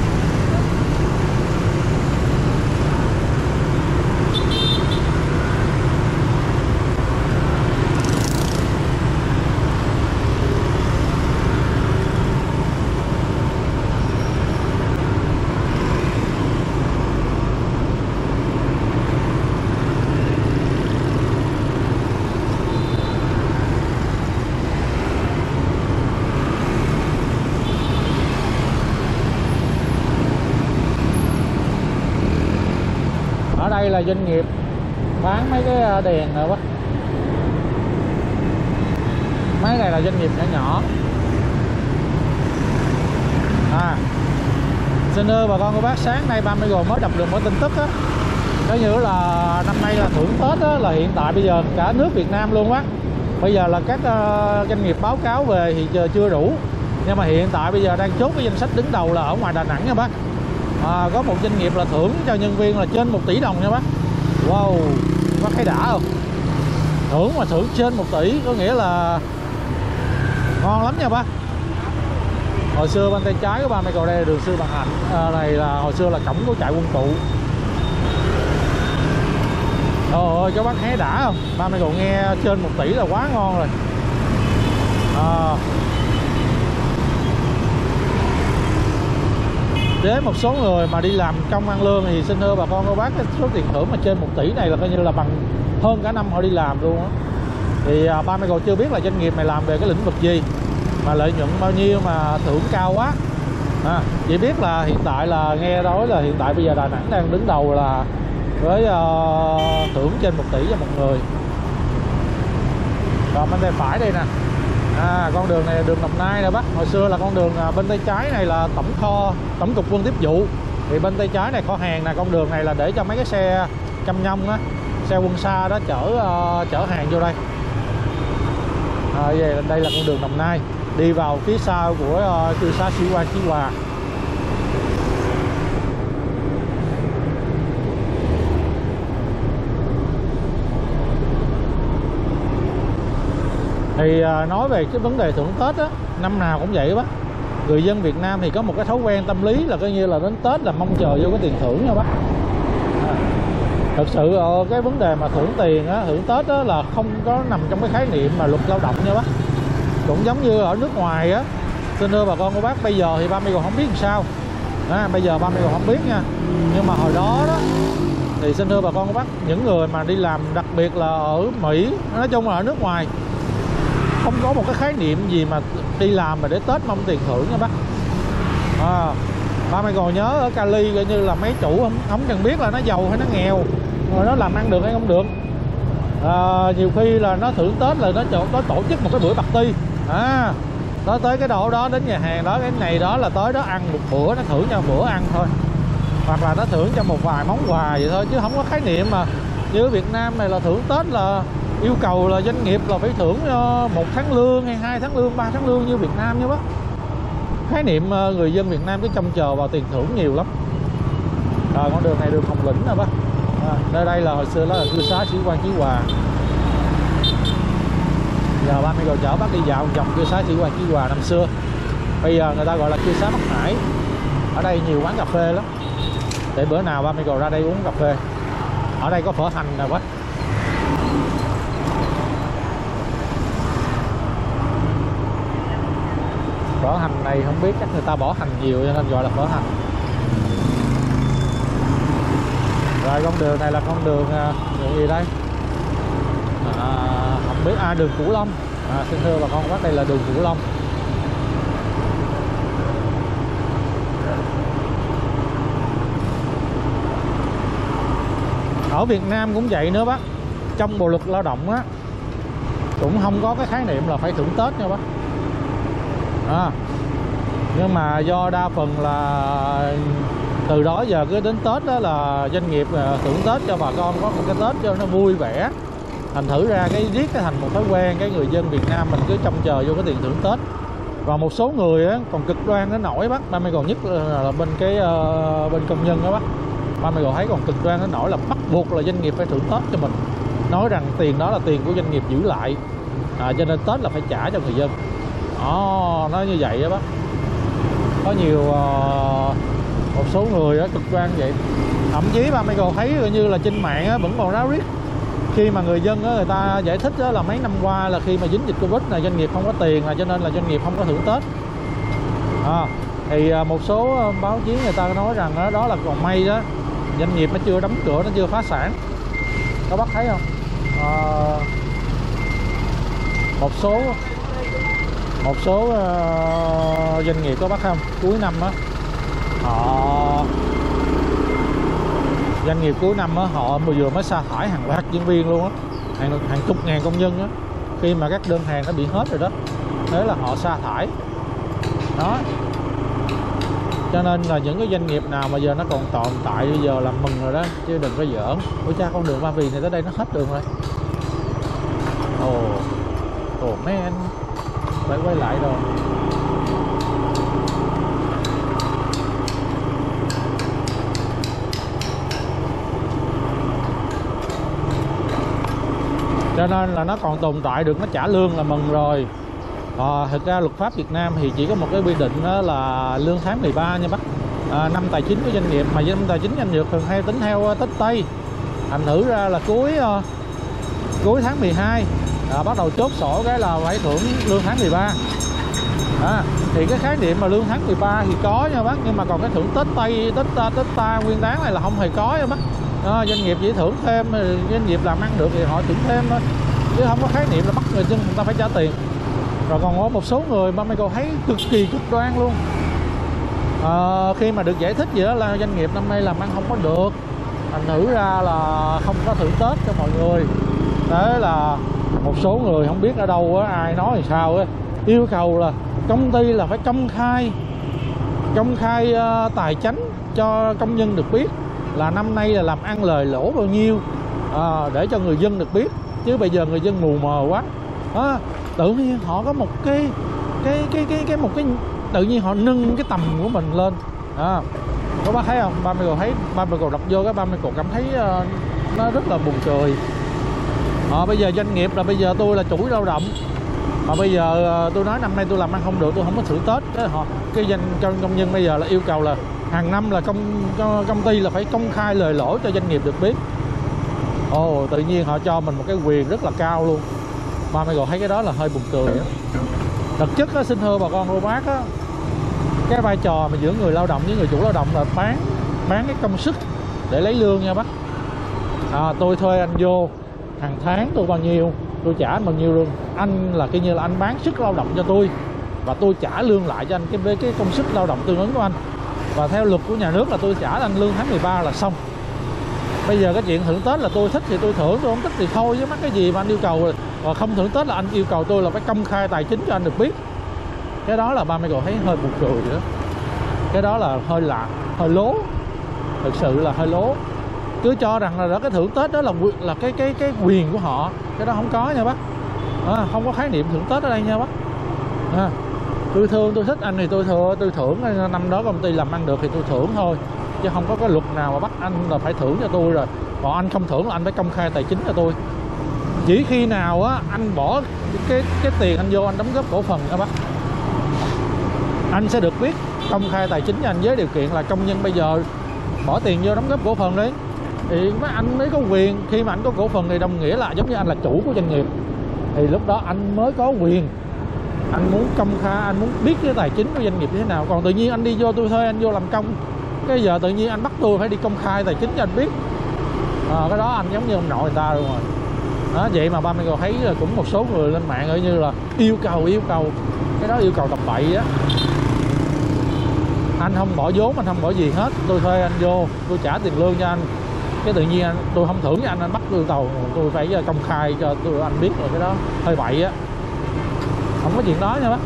là doanh nghiệp bán mấy cái ờ, đèn rồi bác mấy này là doanh nghiệp nhỏ nhỏ. À. Xin thưa bà con cô bác sáng nay 30 gồm mới đọc được một tin tức á. Có như là năm nay là thưởng Tết á, là hiện tại bây giờ cả nước Việt Nam luôn á bây giờ là các ờ, doanh nghiệp báo cáo về thì giờ chưa đủ. Nhưng mà hiện tại bây giờ đang chốt cái danh sách đứng đầu là ở ngoài Đà Nẵng nha bác à, có một doanh nghiệp là thưởng cho nhân viên là trên 1 tỷ đồng nha bác. Wow bác thấy đã không? Thưởng mà thưởng trên 1 tỷ có nghĩa là ngon lắm nha bác. Hồi xưa bên tay trái của ba Michael đây là đường sư bằng hạnh. À, này là hồi xưa là cổng của trại quân tụ. Trời ơi cho bác thấy đã không? Ba Michael nghe trên 1 tỷ là quá ngon rồi. À, Đến một số người mà đi làm công ăn lương thì xin thưa bà con cô bác cái số tiền thưởng mà trên 1 tỷ này là coi như là bằng hơn cả năm họ đi làm luôn á. Thì à, ba Michael chưa biết là doanh nghiệp này làm về cái lĩnh vực gì mà lợi nhuận bao nhiêu mà thưởng cao quá. À, chỉ biết là hiện tại là nghe nói là hiện tại bây giờ Đà Nẵng đang đứng đầu là với uh, thưởng trên 1 tỷ cho một người. Còn bên tay phải đây nè à, con đường này đường Đồng Nai nè bác. Hồi xưa là con đường à, bên tay trái này là tổng kho tổng cục quân tiếp vụ. Thì bên tay trái này kho hàng nè con đường này là để cho mấy cái xe chăm nhông á xe quân xa đó chở uh, chở hàng vô đây. À, về đây là con đường Đồng Nai. Đi vào phía sau của uh, từ xa Sĩ Quan Chí Hòa. Thì à, nói về cái vấn đề thưởng Tết á năm nào cũng vậy bác. Người dân Việt Nam thì có một cái thói quen tâm lý là coi như là đến Tết là mong chờ vô cái tiền thưởng nha bác. Thật sự ờ, cái vấn đề mà thưởng tiền á thưởng Tết á là không có nằm trong cái khái niệm mà luật lao động nha bác. Cũng giống như ở nước ngoài á xin thưa bà con cô bác bây giờ thì ba mươi còn không biết làm sao. À, bây giờ ba mươi còn không biết nha. Nhưng mà hồi đó đó thì xin thưa bà con cô bác những người mà đi làm đặc biệt là ở Mỹ nói chung là ở nước ngoài không có một cái khái niệm gì mà đi làm mà để Tết mong tiền thưởng nha bác. À, ba mày còn nhớ ở Cali coi như là mấy chủ không, không cần biết là nó giàu hay nó nghèo rồi nó làm ăn được hay không được. À, nhiều khi là nó thưởng Tết là nó, nó tổ chức một cái bữa party. À nó tới cái độ đó đến nhà hàng đó cái này đó là tới đó ăn một bữa nó thưởng cho bữa ăn thôi. Hoặc là nó thưởng cho một vài món quà vậy thôi chứ không có khái niệm mà như ở Việt Nam này là thưởng Tết là yêu cầu là doanh nghiệp là phải thưởng ờ, một tháng lương hay hai tháng lương ba tháng lương như Việt Nam như đó khái niệm ờ, người dân Việt Nam cứ trông chờ vào tiền thưởng nhiều lắm. Rồi con đường này đường Hồng Lĩnh rồi bác. À, nơi đây là hồi xưa là cư xá sĩ quan Chí Hòa. Giờ ba mươi cầu chở bác đi dạo vòng cư xá sĩ quan Chí Hòa năm xưa. Bây giờ người ta gọi là cư xá Bắc Hải. Ở đây nhiều quán cà phê lắm. Để bữa nào ba mươi cầu ra đây uống cà phê. Ở đây có phở hành nè bác. Phở hành này không biết chắc người ta bỏ hành nhiều cho nên gọi là phở hành. Rồi con đường này là con đường à, đường gì đây? À, không biết. À đường Cửu Long. À, xin thưa bà con bác đây là đường Cửu Long. Ở Việt Nam cũng vậy nữa bác. Trong bộ luật lao động á cũng không có cái khái niệm là phải thưởng Tết nha bác à, nhưng mà do đa phần là từ đó giờ cứ đến Tết đó là doanh nghiệp à, thưởng Tết cho bà con có một cái Tết cho nó vui vẻ. Thành thử ra cái riết cái thành một thói quen cái người dân Việt Nam mình cứ trông chờ vô cái tiền thưởng Tết. Và một số người á, còn cực đoan đến nổi bắt ba mươi còn nhất là, là bên cái uh, bên công nhân đó bắt. Ba mươi còn thấy còn cực đoan đến nổi là bắt buộc là doanh nghiệp phải thưởng Tết cho mình. Nói rằng tiền đó là tiền của doanh nghiệp giữ lại. À, cho nên Tết là phải trả cho người dân đó nó như vậy đó bác. Có nhiều uh, một số người á cực đoan vậy. Thậm chí ba còn thấy như là trên mạng á, vẫn còn ráo riết. Khi mà người dân á, người ta giải thích á, là mấy năm qua là khi mà dính dịch covid là doanh nghiệp không có tiền là cho nên là doanh nghiệp không có thưởng tết. À, thì một số báo chí người ta nói rằng đó, đó là còn may đó doanh nghiệp nó chưa đóng cửa nó chưa phá sản. Có bác thấy không? À, một số một số uh, doanh nghiệp có bắt không? Cuối năm á họ doanh nghiệp cuối năm á họ vừa mới sa thải hàng loạt nhân viên luôn á. Hàng hàng chục ngàn công nhân á. Khi mà các đơn hàng nó bị hết rồi đó thế là họ sa thải. Đó. Cho nên là những cái doanh nghiệp nào mà giờ nó còn tồn tại bây giờ là mừng rồi đó chứ đừng có giỡn. Ôi cha con đường ba vì này tới đây nó hết đường rồi. Ồ ồ oh anh phải quay lại rồi. Cho nên là nó còn tồn tại được nó trả lương là mừng rồi. À, thực ra luật pháp Việt Nam thì chỉ có một cái quy định đó là lương tháng 13 nha bác. À, năm tài chính của doanh nghiệp mà năm tài chính doanh nghiệp thường hay tính theo à, Tết Tây. Thành thử ra là cuối à, cuối tháng 12 à, bắt đầu chốt sổ cái là phải thưởng lương tháng 13 à, thì cái khái niệm mà lương tháng 13 thì có nha bác nhưng mà còn cái thưởng Tết Tây Tết ta Tết ta Nguyên đáng này là không hề có nha bác. À, doanh nghiệp chỉ thưởng thêm doanh nghiệp làm ăn được thì họ thưởng thêm thôi. Chứ không có khái niệm là bắt người dân người ta phải trả tiền. Rồi còn có một số người mà Michael thấy cực kỳ cực đoan luôn. À, khi mà được giải thích gì đó là doanh nghiệp năm nay làm ăn không có được. Thành thử ra là không có thưởng Tết cho mọi người. Thế là một số người không biết ở đâu á ai nói thì sao á. Yêu cầu là công ty là phải công khai công khai uh, tài chính cho công nhân được biết là năm nay là làm ăn lời lỗ bao nhiêu à, để cho người dân được biết. Chứ bây giờ người dân mù mờ quá. À, tự nhiên họ có một cái cái cái cái cái một cái tự nhiên họ nâng cái tầm của mình lên. À, các bác thấy không? Ba mươi cầu thấy ba mươi cầu đọc vô cái ba mươi cầu cảm thấy uh, nó rất là buồn cười à, bây giờ doanh nghiệp là bây giờ tôi là chủ lao động. Mà bây giờ ờ, tôi nói năm nay tôi làm ăn không được tôi không có thưởng tết. Cái họ cái danh công công nhân bây giờ là yêu cầu là hàng năm là công công ty là phải công khai lời lỗi cho doanh nghiệp được biết. Ồ tự nhiên họ cho mình một cái quyền rất là cao luôn. Mà mày gọi thấy cái đó là hơi buồn cười á. Thực chất á, xin thưa bà con cô bác á cái vai trò mà giữa người lao động với người chủ lao động là bán bán cái công sức để lấy lương nha bác. À, tôi thuê anh vô hàng tháng tôi bao nhiêu, tôi trả anh bao nhiêu lương anh là coi như là anh bán sức lao động cho tôi và tôi trả lương lại cho anh cái, với cái công sức lao động tương ứng của anh. Và theo luật của nhà nước là tôi trả anh lương tháng 13 là xong. Bây giờ cái chuyện thưởng tết là tôi thích thì tôi thưởng, tôi không thích thì thôi, chứ mắc cái gì mà anh yêu cầu. Rồi và không thưởng tết là anh yêu cầu tôi là phải công khai tài chính cho anh được biết. Cái đó là ba Michael thấy hơi buồn cười nữa cái đó là hơi lạ, hơi lố. Thực sự là hơi lố cứ cho rằng là đó cái thưởng tết đó là là cái cái cái quyền của họ. Cái đó không có nha bác. À, không có khái niệm thưởng tết ở đây nha bác. À, tôi thương tôi thích anh thì tôi thừa tôi thưởng. Năm đó công ty làm ăn được thì tôi thưởng thôi. Chứ không có cái luật nào mà bắt anh là phải thưởng cho tôi rồi. Còn anh không thưởng là anh phải công khai tài chính cho tôi. Chỉ khi nào á anh bỏ cái cái tiền anh vô anh đóng góp cổ phần đó bác. Anh sẽ được biết công khai tài chính cho anh với điều kiện là công nhân bây giờ bỏ tiền vô đóng góp cổ phần đấy thì mấy anh mới có quyền khi mà anh có cổ phần thì đồng nghĩa là giống như anh là chủ của doanh nghiệp. Thì lúc đó anh mới có quyền. Anh muốn công khai anh muốn biết cái tài chính của doanh nghiệp như thế nào. Còn tự nhiên anh đi vô tôi thuê anh vô làm công. Cái giờ tự nhiên anh bắt tôi phải đi công khai tài chính cho anh biết. À, cái đó anh giống như ông nội người ta luôn rồi. Đó vậy mà ba Michael thấy là cũng một số người lên mạng gọi như là yêu cầu yêu cầu. Cái đó yêu cầu tập bậy á. Anh không bỏ vốn anh không bỏ gì hết. Tôi thuê anh vô tôi trả tiền lương cho anh cái tự nhiên anh, tôi không thưởng cho anh anh bắt tôi tàu tôi phải ờ, công khai cho tôi anh biết rồi cái đó hơi bậy á. Không có chuyện đó nha bác.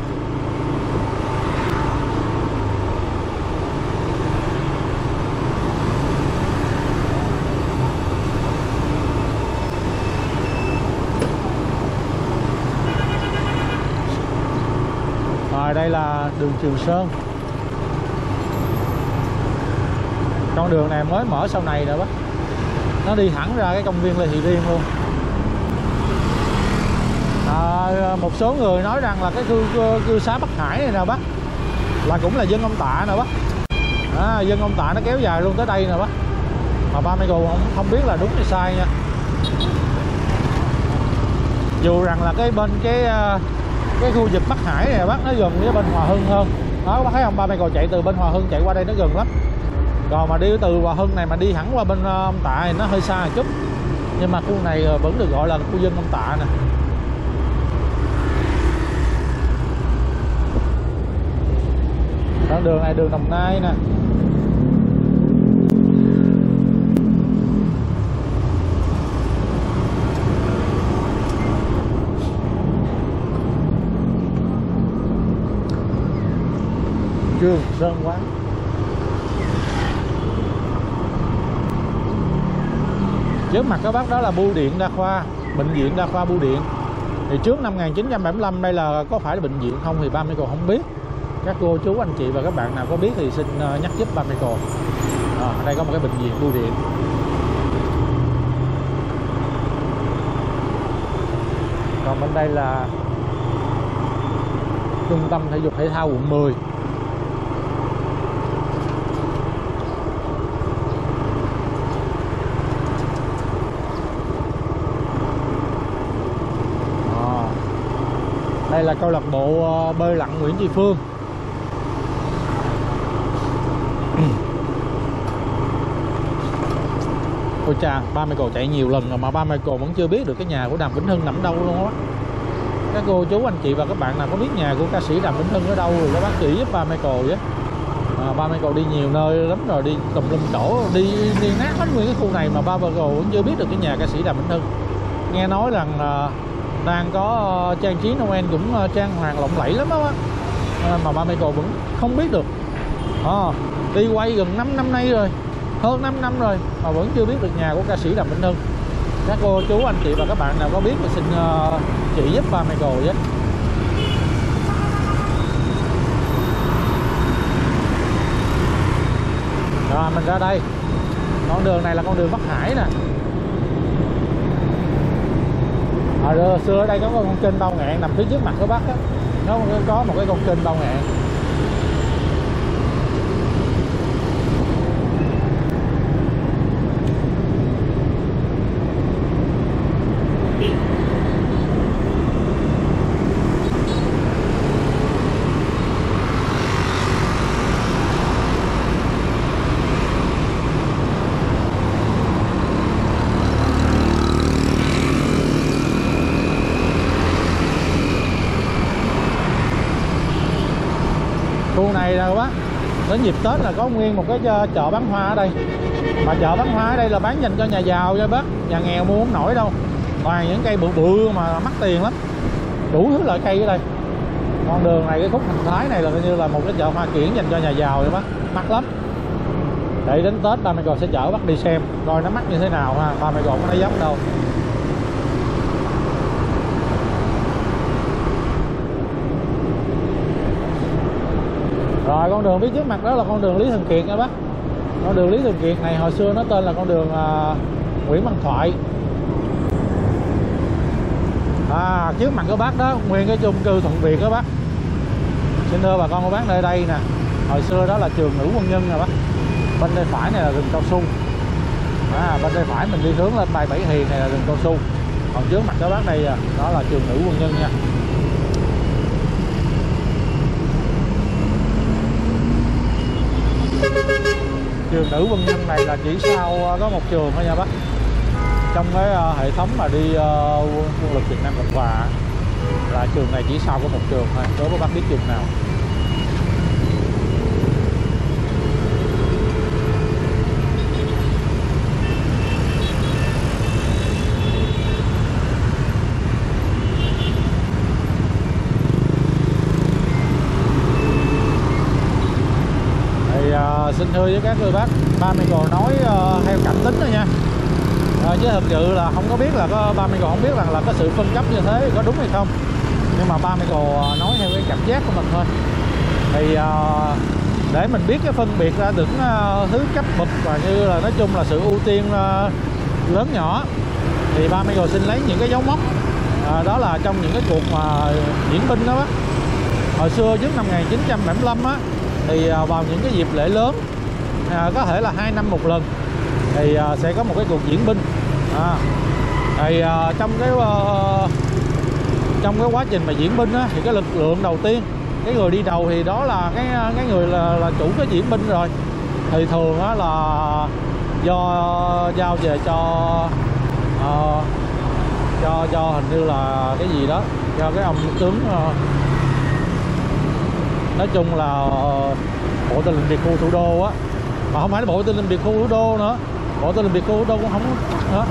Rồi đây là đường Trường Sơn. Con đường này mới mở sau này nữa bác nó đi thẳng ra cái công viên Lê Thị Riêng luôn. À, một số người nói rằng là cái cư, cư, cư xá Bắc Hải này nè bác là cũng là dân ông Tạ nè bác. À, dân ông Tạ nó kéo dài luôn tới đây nè bác. Mà ba Michael không, không biết là đúng hay sai nha. Dù rằng là cái bên cái à, cái khu vực Bắc Hải này bác nó gần với bên Hòa Hưng hơn. Đó bác thấy không? Ba Michael chạy từ bên Hòa Hưng chạy qua đây nó gần lắm còn mà đi từ Hòa Hưng này mà đi thẳng qua bên ờ, ông Tạ thì nó hơi xa một chút. Nhưng mà khu này ờ, vẫn được gọi là khu dân ông Tạ nè. Đoạn đường này đường Đồng Nai nè. Trường Sơn Quán trước mặt các bác đó là bưu điện đa khoa bệnh viện đa khoa bưu điện. Thì trước năm 1975 đây là có phải là bệnh viện không thì ba Michael không biết. Các cô chú anh chị và các bạn nào có biết thì xin ờ, nhắc giúp ba Michael à, ờ, đây có một cái bệnh viện bưu điện. Còn bên đây là trung tâm thể dục thể thao quận 10 đây là câu lạc bộ ờ, bơi lặn Nguyễn Tri Phương. Ôi cha, ba Michael chạy nhiều lần rồi mà ba Michael vẫn chưa biết được cái nhà của Đàm Vĩnh Hưng nằm đâu luôn á. Các cô chú anh chị và các bạn nào có biết nhà của ca sĩ Đàm Vĩnh Hưng ở đâu rồi các bác chỉ giúp ba Michael với. À, ba Michael đi nhiều nơi lắm rồi đi tùm lum chỗ đi đi nát hết nguyên cái khu này mà ba Michael vẫn chưa biết được cái nhà ca sĩ Đàm Vĩnh Hưng. Nghe nói rằng uh, đang có ờ, trang trí Noel cũng ờ, trang hoàng lộng lẫy lắm đó ờ, mà ba cô vẫn không biết được. À, đi quay gần 5 năm nay rồi hơn 5 năm rồi mà vẫn chưa biết được nhà của ca sĩ Đàm Vĩnh Hưng. Các cô chú anh chị và các bạn nào có biết thì xin uh, chỉ giúp ba Michael với rồi mình ra đây. Con đường này là con đường Bắc Hải nè. Hồi xưa ở đây có con kênh bao ngạn nằm phía trước mặt của bác á. Nó có một cái con kênh bao ngạn khu này là quá đến dịp Tết là có nguyên một cái ờ, chợ bán hoa ở đây. Mà chợ bán hoa ở đây là bán dành cho nhà giàu cho bác, nhà nghèo mua không nổi đâu. Toàn những cây bự bự mà mắc tiền lắm. Đủ thứ loại cây ở đây. Con đường này, cái khúc thành thái này là coi như là một cái chợ hoa kiển dành cho nhà giàu vậy bác. Mắc lắm. Để đến Tết ba mẹ gò sẽ chở bác đi xem, coi nó mắc như thế nào ha. Ba mẹ gò có nói giống đâu. Rồi con đường phía trước mặt đó là con đường Lý Thường Kiệt nha bác. Con đường Lý Thường Kiệt này hồi xưa nó tên là con đường uh, Nguyễn Văn Thoại. À trước mặt của bác đó nguyên cái chung cư Thuận Việt đó bác. Xin thưa bà con của bác nơi đây nè. Hồi xưa đó là trường nữ quân nhân nè bác. Bên tay phải này là rừng cao su. À, bên tay phải mình đi hướng lên bài Bảy Hiền này là rừng cao su. Còn trước mặt các bác đây à, đó là trường nữ quân nhân nha. Trường nữ quân nhân này là chỉ sau ờ, có một trường thôi nha bác. Trong cái ờ, hệ thống mà đi ờ, quân lực Việt Nam Cộng Hòa là trường này chỉ sau có một trường thôi. Đối với bác biết trường nào? Xin thưa với các cô bác ba mẹ gò nói uh, theo cảm tính thôi nha. Uh, chứ thật sự là không có biết là có ba mẹ gò không biết rằng là có sự phân cấp như thế có đúng hay không. Nhưng mà ba mẹ gò ờ, nói theo cái cảm giác của mình thôi. Thì uh, để mình biết cái phân biệt ra được uh, thứ cấp bậc và như là nói chung là sự ưu tiên uh, lớn nhỏ thì ba mẹ gò xin lấy những cái dấu mốc. Uh, đó là trong những cái cuộc mà diễn binh đó bác. Hồi xưa trước năm 1975 á thì vào những cái dịp lễ lớn à, có thể là hai năm một lần. Thì à, sẽ có một cái cuộc diễn binh. À, thì à, trong cái à, trong cái quá trình mà diễn binh á, thì cái lực lượng đầu tiên cái người đi đầu thì đó là cái à, cái người là, là chủ cái diễn binh rồi. Thì thường á, là do giao về cho uh, cho cho hình như là cái gì đó cho cái ông tướng uh, nói chung là uh, bộ tư lệnh biệt khu thủ đô á mà không phải là bộ tư lệnh biệt khu thủ đô nữa. Bộ tư lệnh biệt khu thủ đô cũng không nữa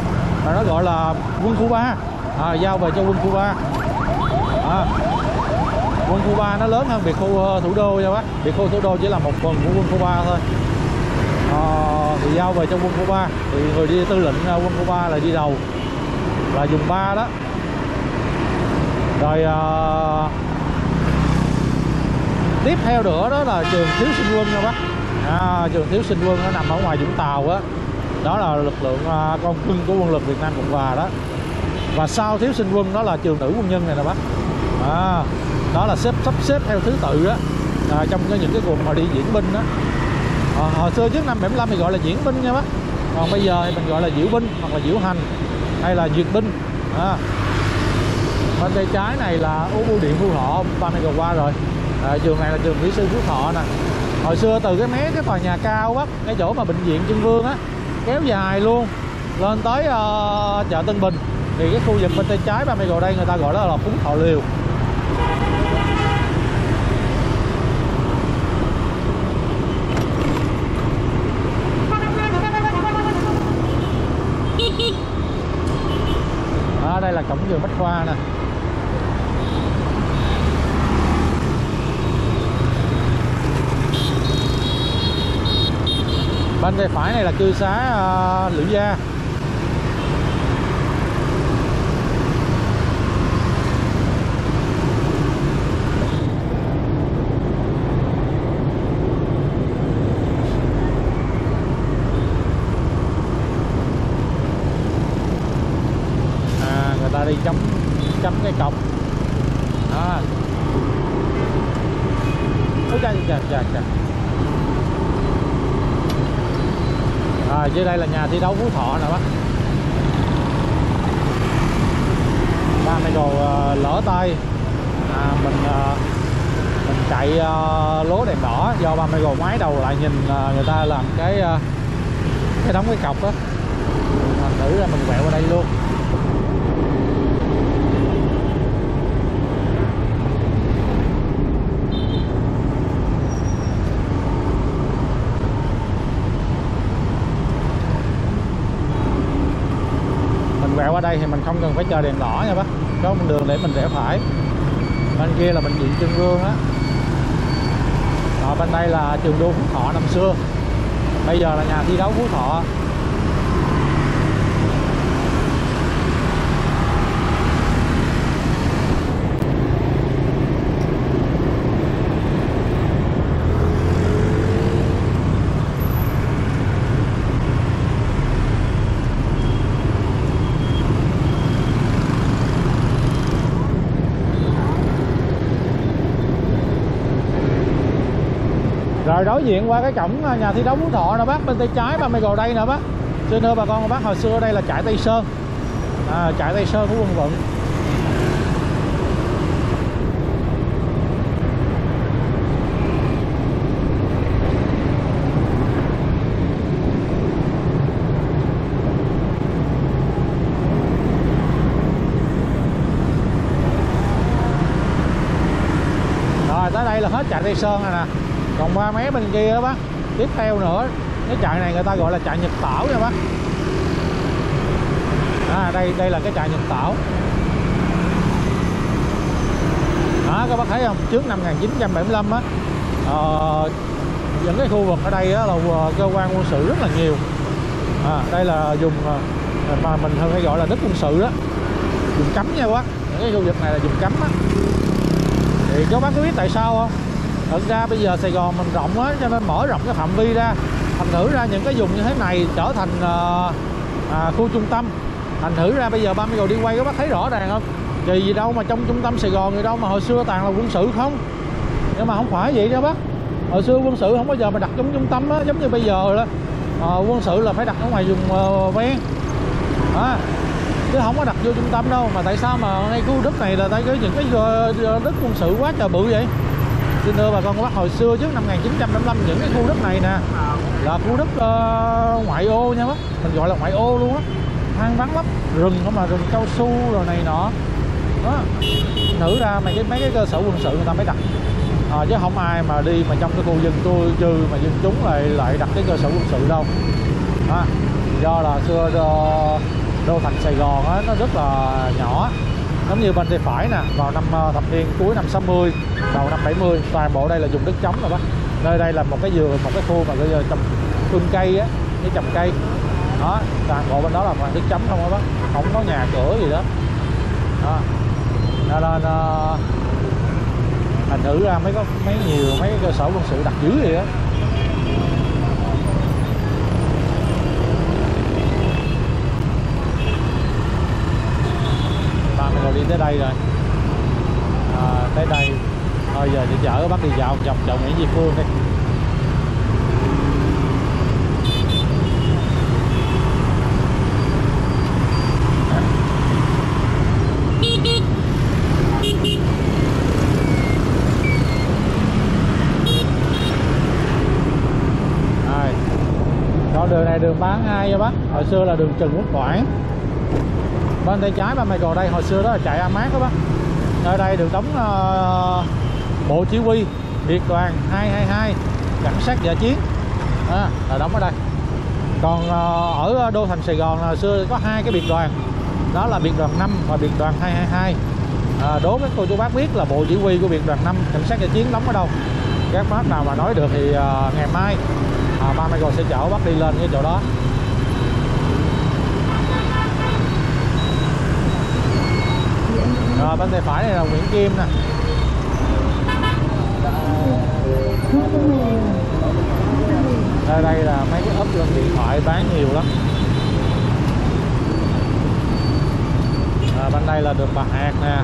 mà nó gọi là quân khu ba. À, giao về cho quân khu ba. À, quân khu ba nó lớn hơn biệt khu ờ, thủ đô nha bác. Biệt khu thủ đô chỉ là một phần của quân khu ba thôi. À, thì giao về cho quân khu ba. Thì người đi tư lệnh ờ, quân khu ba là đi đầu. Là dùng ba đó. Rồi à, tiếp theo nữa đó là trường thiếu sinh quân nha bác à, trường thiếu sinh quân nó nằm ở ngoài Vũng Tàu á. Đó. đó là lực lượng à, con cưng của quân lực Việt Nam Cộng Hòa đó. Và sau thiếu sinh quân đó là trường nữ quân nhân này nè bác. À, đó là xếp sắp xếp theo thứ tự á. À, trong cái, những cái cuộc mà đi diễn binh đó à, ờ, hồi xưa trước năm 75 thì gọi là diễn binh nha bác. Còn bây giờ thì mình gọi là diễu binh hoặc là diễu hành hay là duyệt binh. À. bên tay trái này là ô bưu điện phú thọ ba vừa qua rồi. À, trường này là trường kỹ sư phú thọ nè hồi xưa từ cái mé cái tòa nhà cao á cái chỗ mà bệnh viện trưng vương á kéo dài luôn. Lên tới uh, chợ tân bình thì cái khu vực bên tay trái ba mươi gò đây người ta gọi đó là phúng thọ liều. Ở đây là cổng trường bách khoa nè. Bên tay phải này là cư xá uh, Lữ Gia đi chấm chấm cái cọc đó Ôi chà chà chà chà à, dưới đây là nhà thi đấu Phú Thọ nè bác. Ba mấy đồ ờ, lỡ tay. À, mình ờ, mình chạy ờ, lố đèn đỏ do ba mấy đồ ngoái đầu lại nhìn người ta làm cái cái đóng cái cọc đó thành thử ra mình quẹo qua đây luôn mình quẹo qua đây thì mình không cần phải chờ đèn đỏ nha bác. Có một đường để mình rẽ phải. Bên kia là bệnh viện Trưng Vương á. Ở bên đây là trường đua Phú Thọ năm xưa. Bây giờ là nhà thi đấu Phú Thọ. Rồi đối diện qua cái cổng à, nhà thi đấu Phú Thọ nè bác bên tay trái ba mày gồ đây nè bác. Xin thưa bà con bác hồi xưa đây là trại Tây Sơn. À, trại Tây Sơn của quân vận rồi tới đây là hết trại Tây Sơn rồi nè còn qua mé bên kia đó bác tiếp theo nữa cái trại này người ta gọi là trại Nhật Tảo nha bác. À đây đây là cái trại Nhật Tảo. Đó các bác thấy không? Trước năm 1975 á ờ, những cái khu vực ở đây á, là ờ, cơ quan quân sự rất là nhiều. À, đây là dùng ờ, mà mình thường hay gọi là đất quân sự đó dùng cấm nha bác. Những cái khu vực này là dùng cấm á. Thì các bác có biết tại sao không? Thật ra bây giờ Sài Gòn mình rộng quá cho nên mở rộng cái phạm vi ra thành thử ra những cái vùng như thế này trở thành à, à, khu trung tâm. Thành thử ra bây giờ ba mươi cầu đi quay các bác thấy rõ ràng không? Vì gì đâu mà trong trung tâm Sài Gòn gì đâu mà hồi xưa toàn là quân sự không? Nhưng mà không phải vậy đó bác. Hồi xưa quân sự không bao giờ mà đặt trong trung tâm á giống như bây giờ đó à, ờ, quân sự là phải đặt ở ngoài vùng uh, ven. À, chứ không có đặt vô trung tâm đâu mà tại sao mà ngay khu đất này là tại cái những cái đất quân sự quá trời bự vậy? Xin thưa bà con các bác hồi xưa trước năm 1955 những cái khu đất này nè. Là khu đất uh, ngoại ô nha bác. Mình gọi là ngoại ô luôn á. Hoang vắng lắm. Rừng không mà rừng cao su rồi này nọ. Đó. Nữ ra mấy cái mấy cái cơ sở quân sự người ta mới đặt. À, chứ không ai mà đi mà trong cái khu dân cư trừ mà dân chúng lại lại đặt cái cơ sở quân sự đâu. Đó. do là xưa đô, đô thành Sài Gòn á nó rất là nhỏ giống như bên tay phải nè, vào năm ờ, thập niên cuối năm 60 đầu năm 70 toàn bộ đây là dùng đất trống rồi bác. Nơi đây là một cái vườn, một cái khu mà bây giờ trồng phương cây á, cái trồng cây. Đó, toàn bộ bên đó là toàn đất trống không á bác, không có nhà cửa gì đó. Đó. Nên ờ, thành thử ra mấy có, mấy nhiều, mấy cơ sở quân sự đặt dưới vậy đó ba mươi rồi đi tới đây rồi. À, tới đây. Thôi giờ sẽ chở bắt đi dạo vòng chợ Nguyễn Duy Phương đi. Đường này đường bán ai vậy bác? Hồi xưa là đường Trần Quốc Toản Bên tay trái ba mày đây hồi xưa đó là chạy Amat đó bác. Ở đây được đóng uh, bộ chỉ huy biệt đoàn 222 cảnh sát giả chiến. À, là đóng ở đây. Còn uh, ở đô thành Sài Gòn là xưa có hai cái biệt đoàn. Đó là biệt đoàn 5 và biệt đoàn 222 à, đố các cô chú bác biết là bộ chỉ huy của biệt đoàn 5 cảnh sát giả chiến đóng ở đâu. Các bác nào mà nói được thì uh, ngày mai uh, ba Michael sẽ chở bác đi lên cái chỗ đó. Rồi bên tay phải này là Nguyễn Kim nè. Đây đây là mấy cái ốp lên điện thoại bán nhiều lắm. À, bên đây là đường Bà Hạc nè.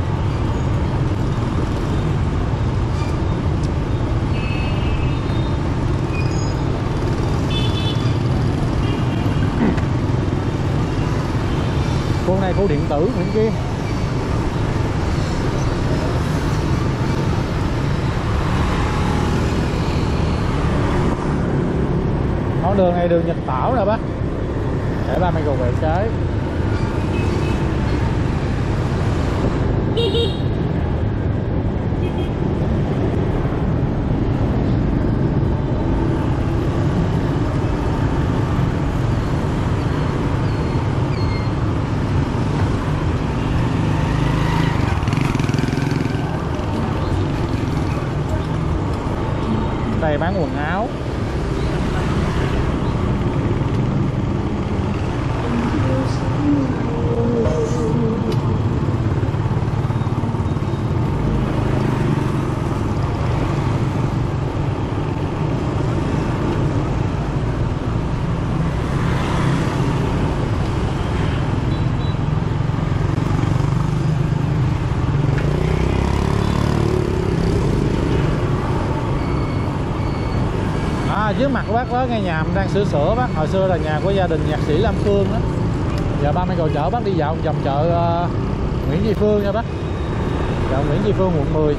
Khu này khu điện tử Nguyễn Kim. Con đường này đường Nhật Tảo nè bác. Để ba mày gục về trái đây bán quần áo À, ngay nhà mình đang sửa sửa bác hồi xưa là nhà của gia đình nhạc sĩ Lam Phương đó giờ ba mấy cầu chợ bác đi dạo vòng chợ uh, Nguyễn Duy Phương nha bác. Chợ Nguyễn Duy Phương quận 10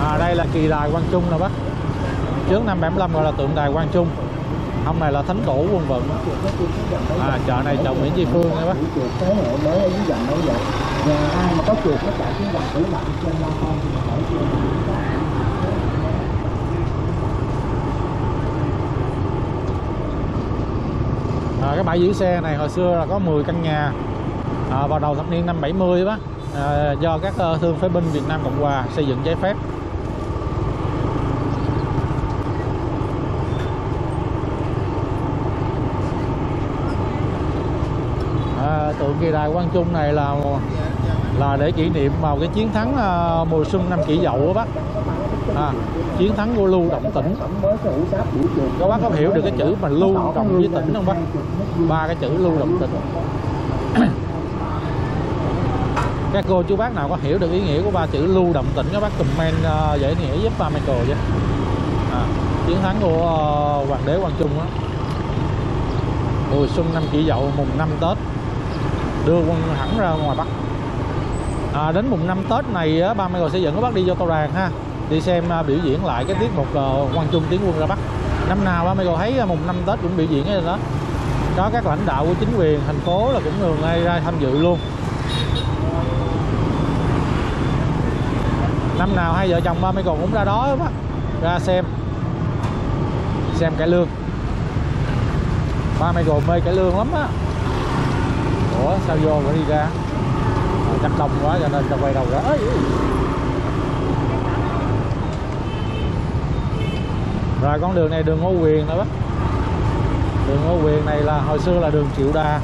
à, đây là kỳ đài Quang Trung nè bác. Trước năm 75 gọi là tượng đài Quang Trung. Hôm này là thánh tổ quân vận. À, chợ này chợ Nguyễn Duy Phương nha bác. Dưới nhà ai mà có chuột nó chạy xuống dòng tủ lạnh trên lo con thì phải à, cái bãi giữ xe này hồi xưa là có 10 căn nhà. À, vào đầu thập niên năm 70 bác. À, do các uh, thương phế binh Việt Nam Cộng Hòa xây dựng trái phép à, tượng kỳ đài Quang Trung này là là để kỷ niệm vào cái chiến thắng à, mùa xuân năm kỷ dậu á bác. À, chiến thắng của lưu động tỉnh các bác có hiểu được cái chữ mà lưu động với tỉnh không bác? Ba cái chữ lưu động tỉnh các cô chú bác nào có hiểu được ý nghĩa của ba chữ lưu động tỉnh các bác comment uh, giải nghĩa giúp ba Michael chứ à, chiến thắng của uh, hoàng đế Quang Trung á. Mùa xuân năm kỷ dậu mùng năm Tết đưa quân hẳn ra ngoài Bắc. À, đến mùng 5 Tết này á, ba Michael sẽ dẫn các bác đi vô tàu đàn ha. Đi xem à, biểu diễn lại cái tiết mục uh, Quang Trung tiến quân ra Bắc. Năm nào ba Michael thấy à, mùng 5 Tết cũng biểu diễn cái đó. Có các lãnh đạo của chính quyền thành phố là cũng thường ngay ra tham dự luôn. Năm nào hai vợ chồng ba mấy còn cũng ra đó á ra xem. Xem cải lương. Ba mày gồm mê cải lương lắm á ủa sao vô mà đi ra? Chắc đông quá cho nên cho quay đầu ra. Ê, rồi con đường này đường Ngô Quyền nữa bác đường Ngô Quyền này là hồi xưa là đường Triệu Đà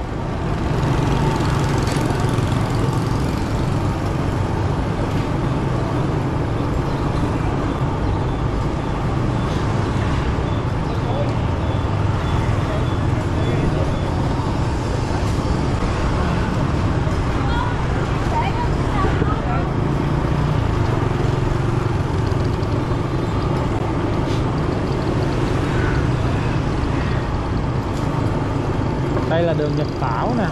đây là đường Nhật Tảo nè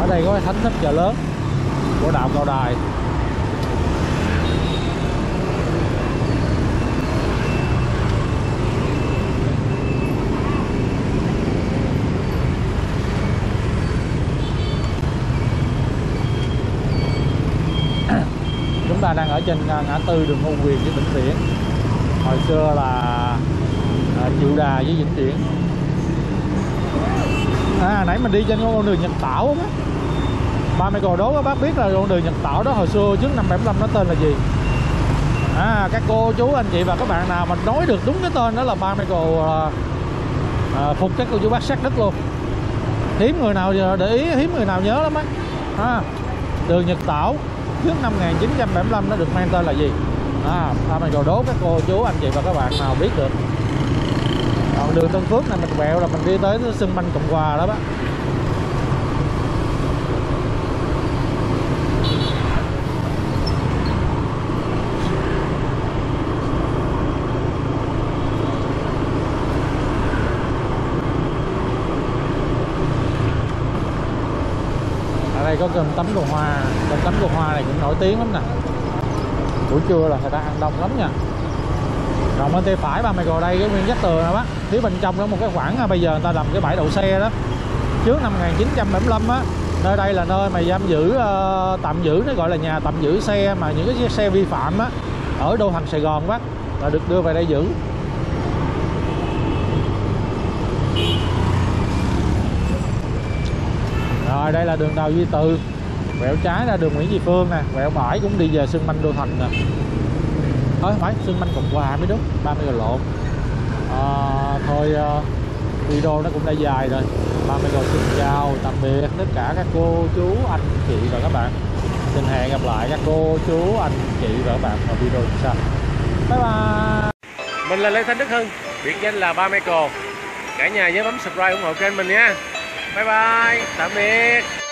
ở đây có cái thánh thất chợ lớn của đạo cao đài ta đang ở trên à, ngã tư đường Ngô Quyền với Vĩnh Viễn. Hồi xưa là à, Triệu Đà với Vĩnh Viễn. À nãy mình đi trên con đường Nhật Tảo á. Ba mẹ Michael đố các bác biết là con đường Nhật Tảo đó hồi xưa trước năm 75 nó tên là gì? À các cô chú anh chị và các bạn nào mà nói được đúng cái tên đó là ba mẹ à, à, phục các cô chú bác xác đất luôn. Hiếm người nào để ý hiếm người nào nhớ lắm á. À, đường Nhật Tảo trước năm 1975 nó được mang tên là gì? À, à mình cầu đố các cô chú anh chị và các bạn nào biết được? Còn đường Tân Phước này mình quẹo là mình đi tới sân banh Cộng Hòa đó bác. Có cơm tấm đồ hoa. Cơm tấm đồ hoa này cũng nổi tiếng lắm nè. Buổi trưa là người ta ăn đông lắm nha. Rộng bên tay phải ba mày gò đây cái nguyên giác tường nè bác. Phía bên trong đó một cái khoảng à, bây giờ người ta làm cái bãi đậu xe đó. Trước năm 1975 á nơi đây là nơi mà giam giữ uh, tạm giữ nó gọi là nhà tạm giữ xe mà những cái xe vi phạm á ở đô thành Sài Gòn bác là được đưa về đây giữ. Rồi đây là đường Đào Duy Từ. Quẹo trái ra đường Nguyễn Duy Phương nè. Quẹo phải cũng đi về sân manh Đô Thành nè. Thôi không phải sân manh Cộng Hòa mới đúng 30 mươi lộn. À, thôi uh, video nó cũng đã dài rồi. 30 mươi xin chào tạm biệt tất cả các cô chú anh chị và các bạn. Xin hẹn gặp lại các cô chú anh chị và các bạn ở video sau. Bye bye. Mình là Lê Thanh Đức Hưng, biệt danh là Ba Michael. Cả nhà nhớ bấm subscribe ủng hộ kênh mình nha. Bye bye, tạm biệt.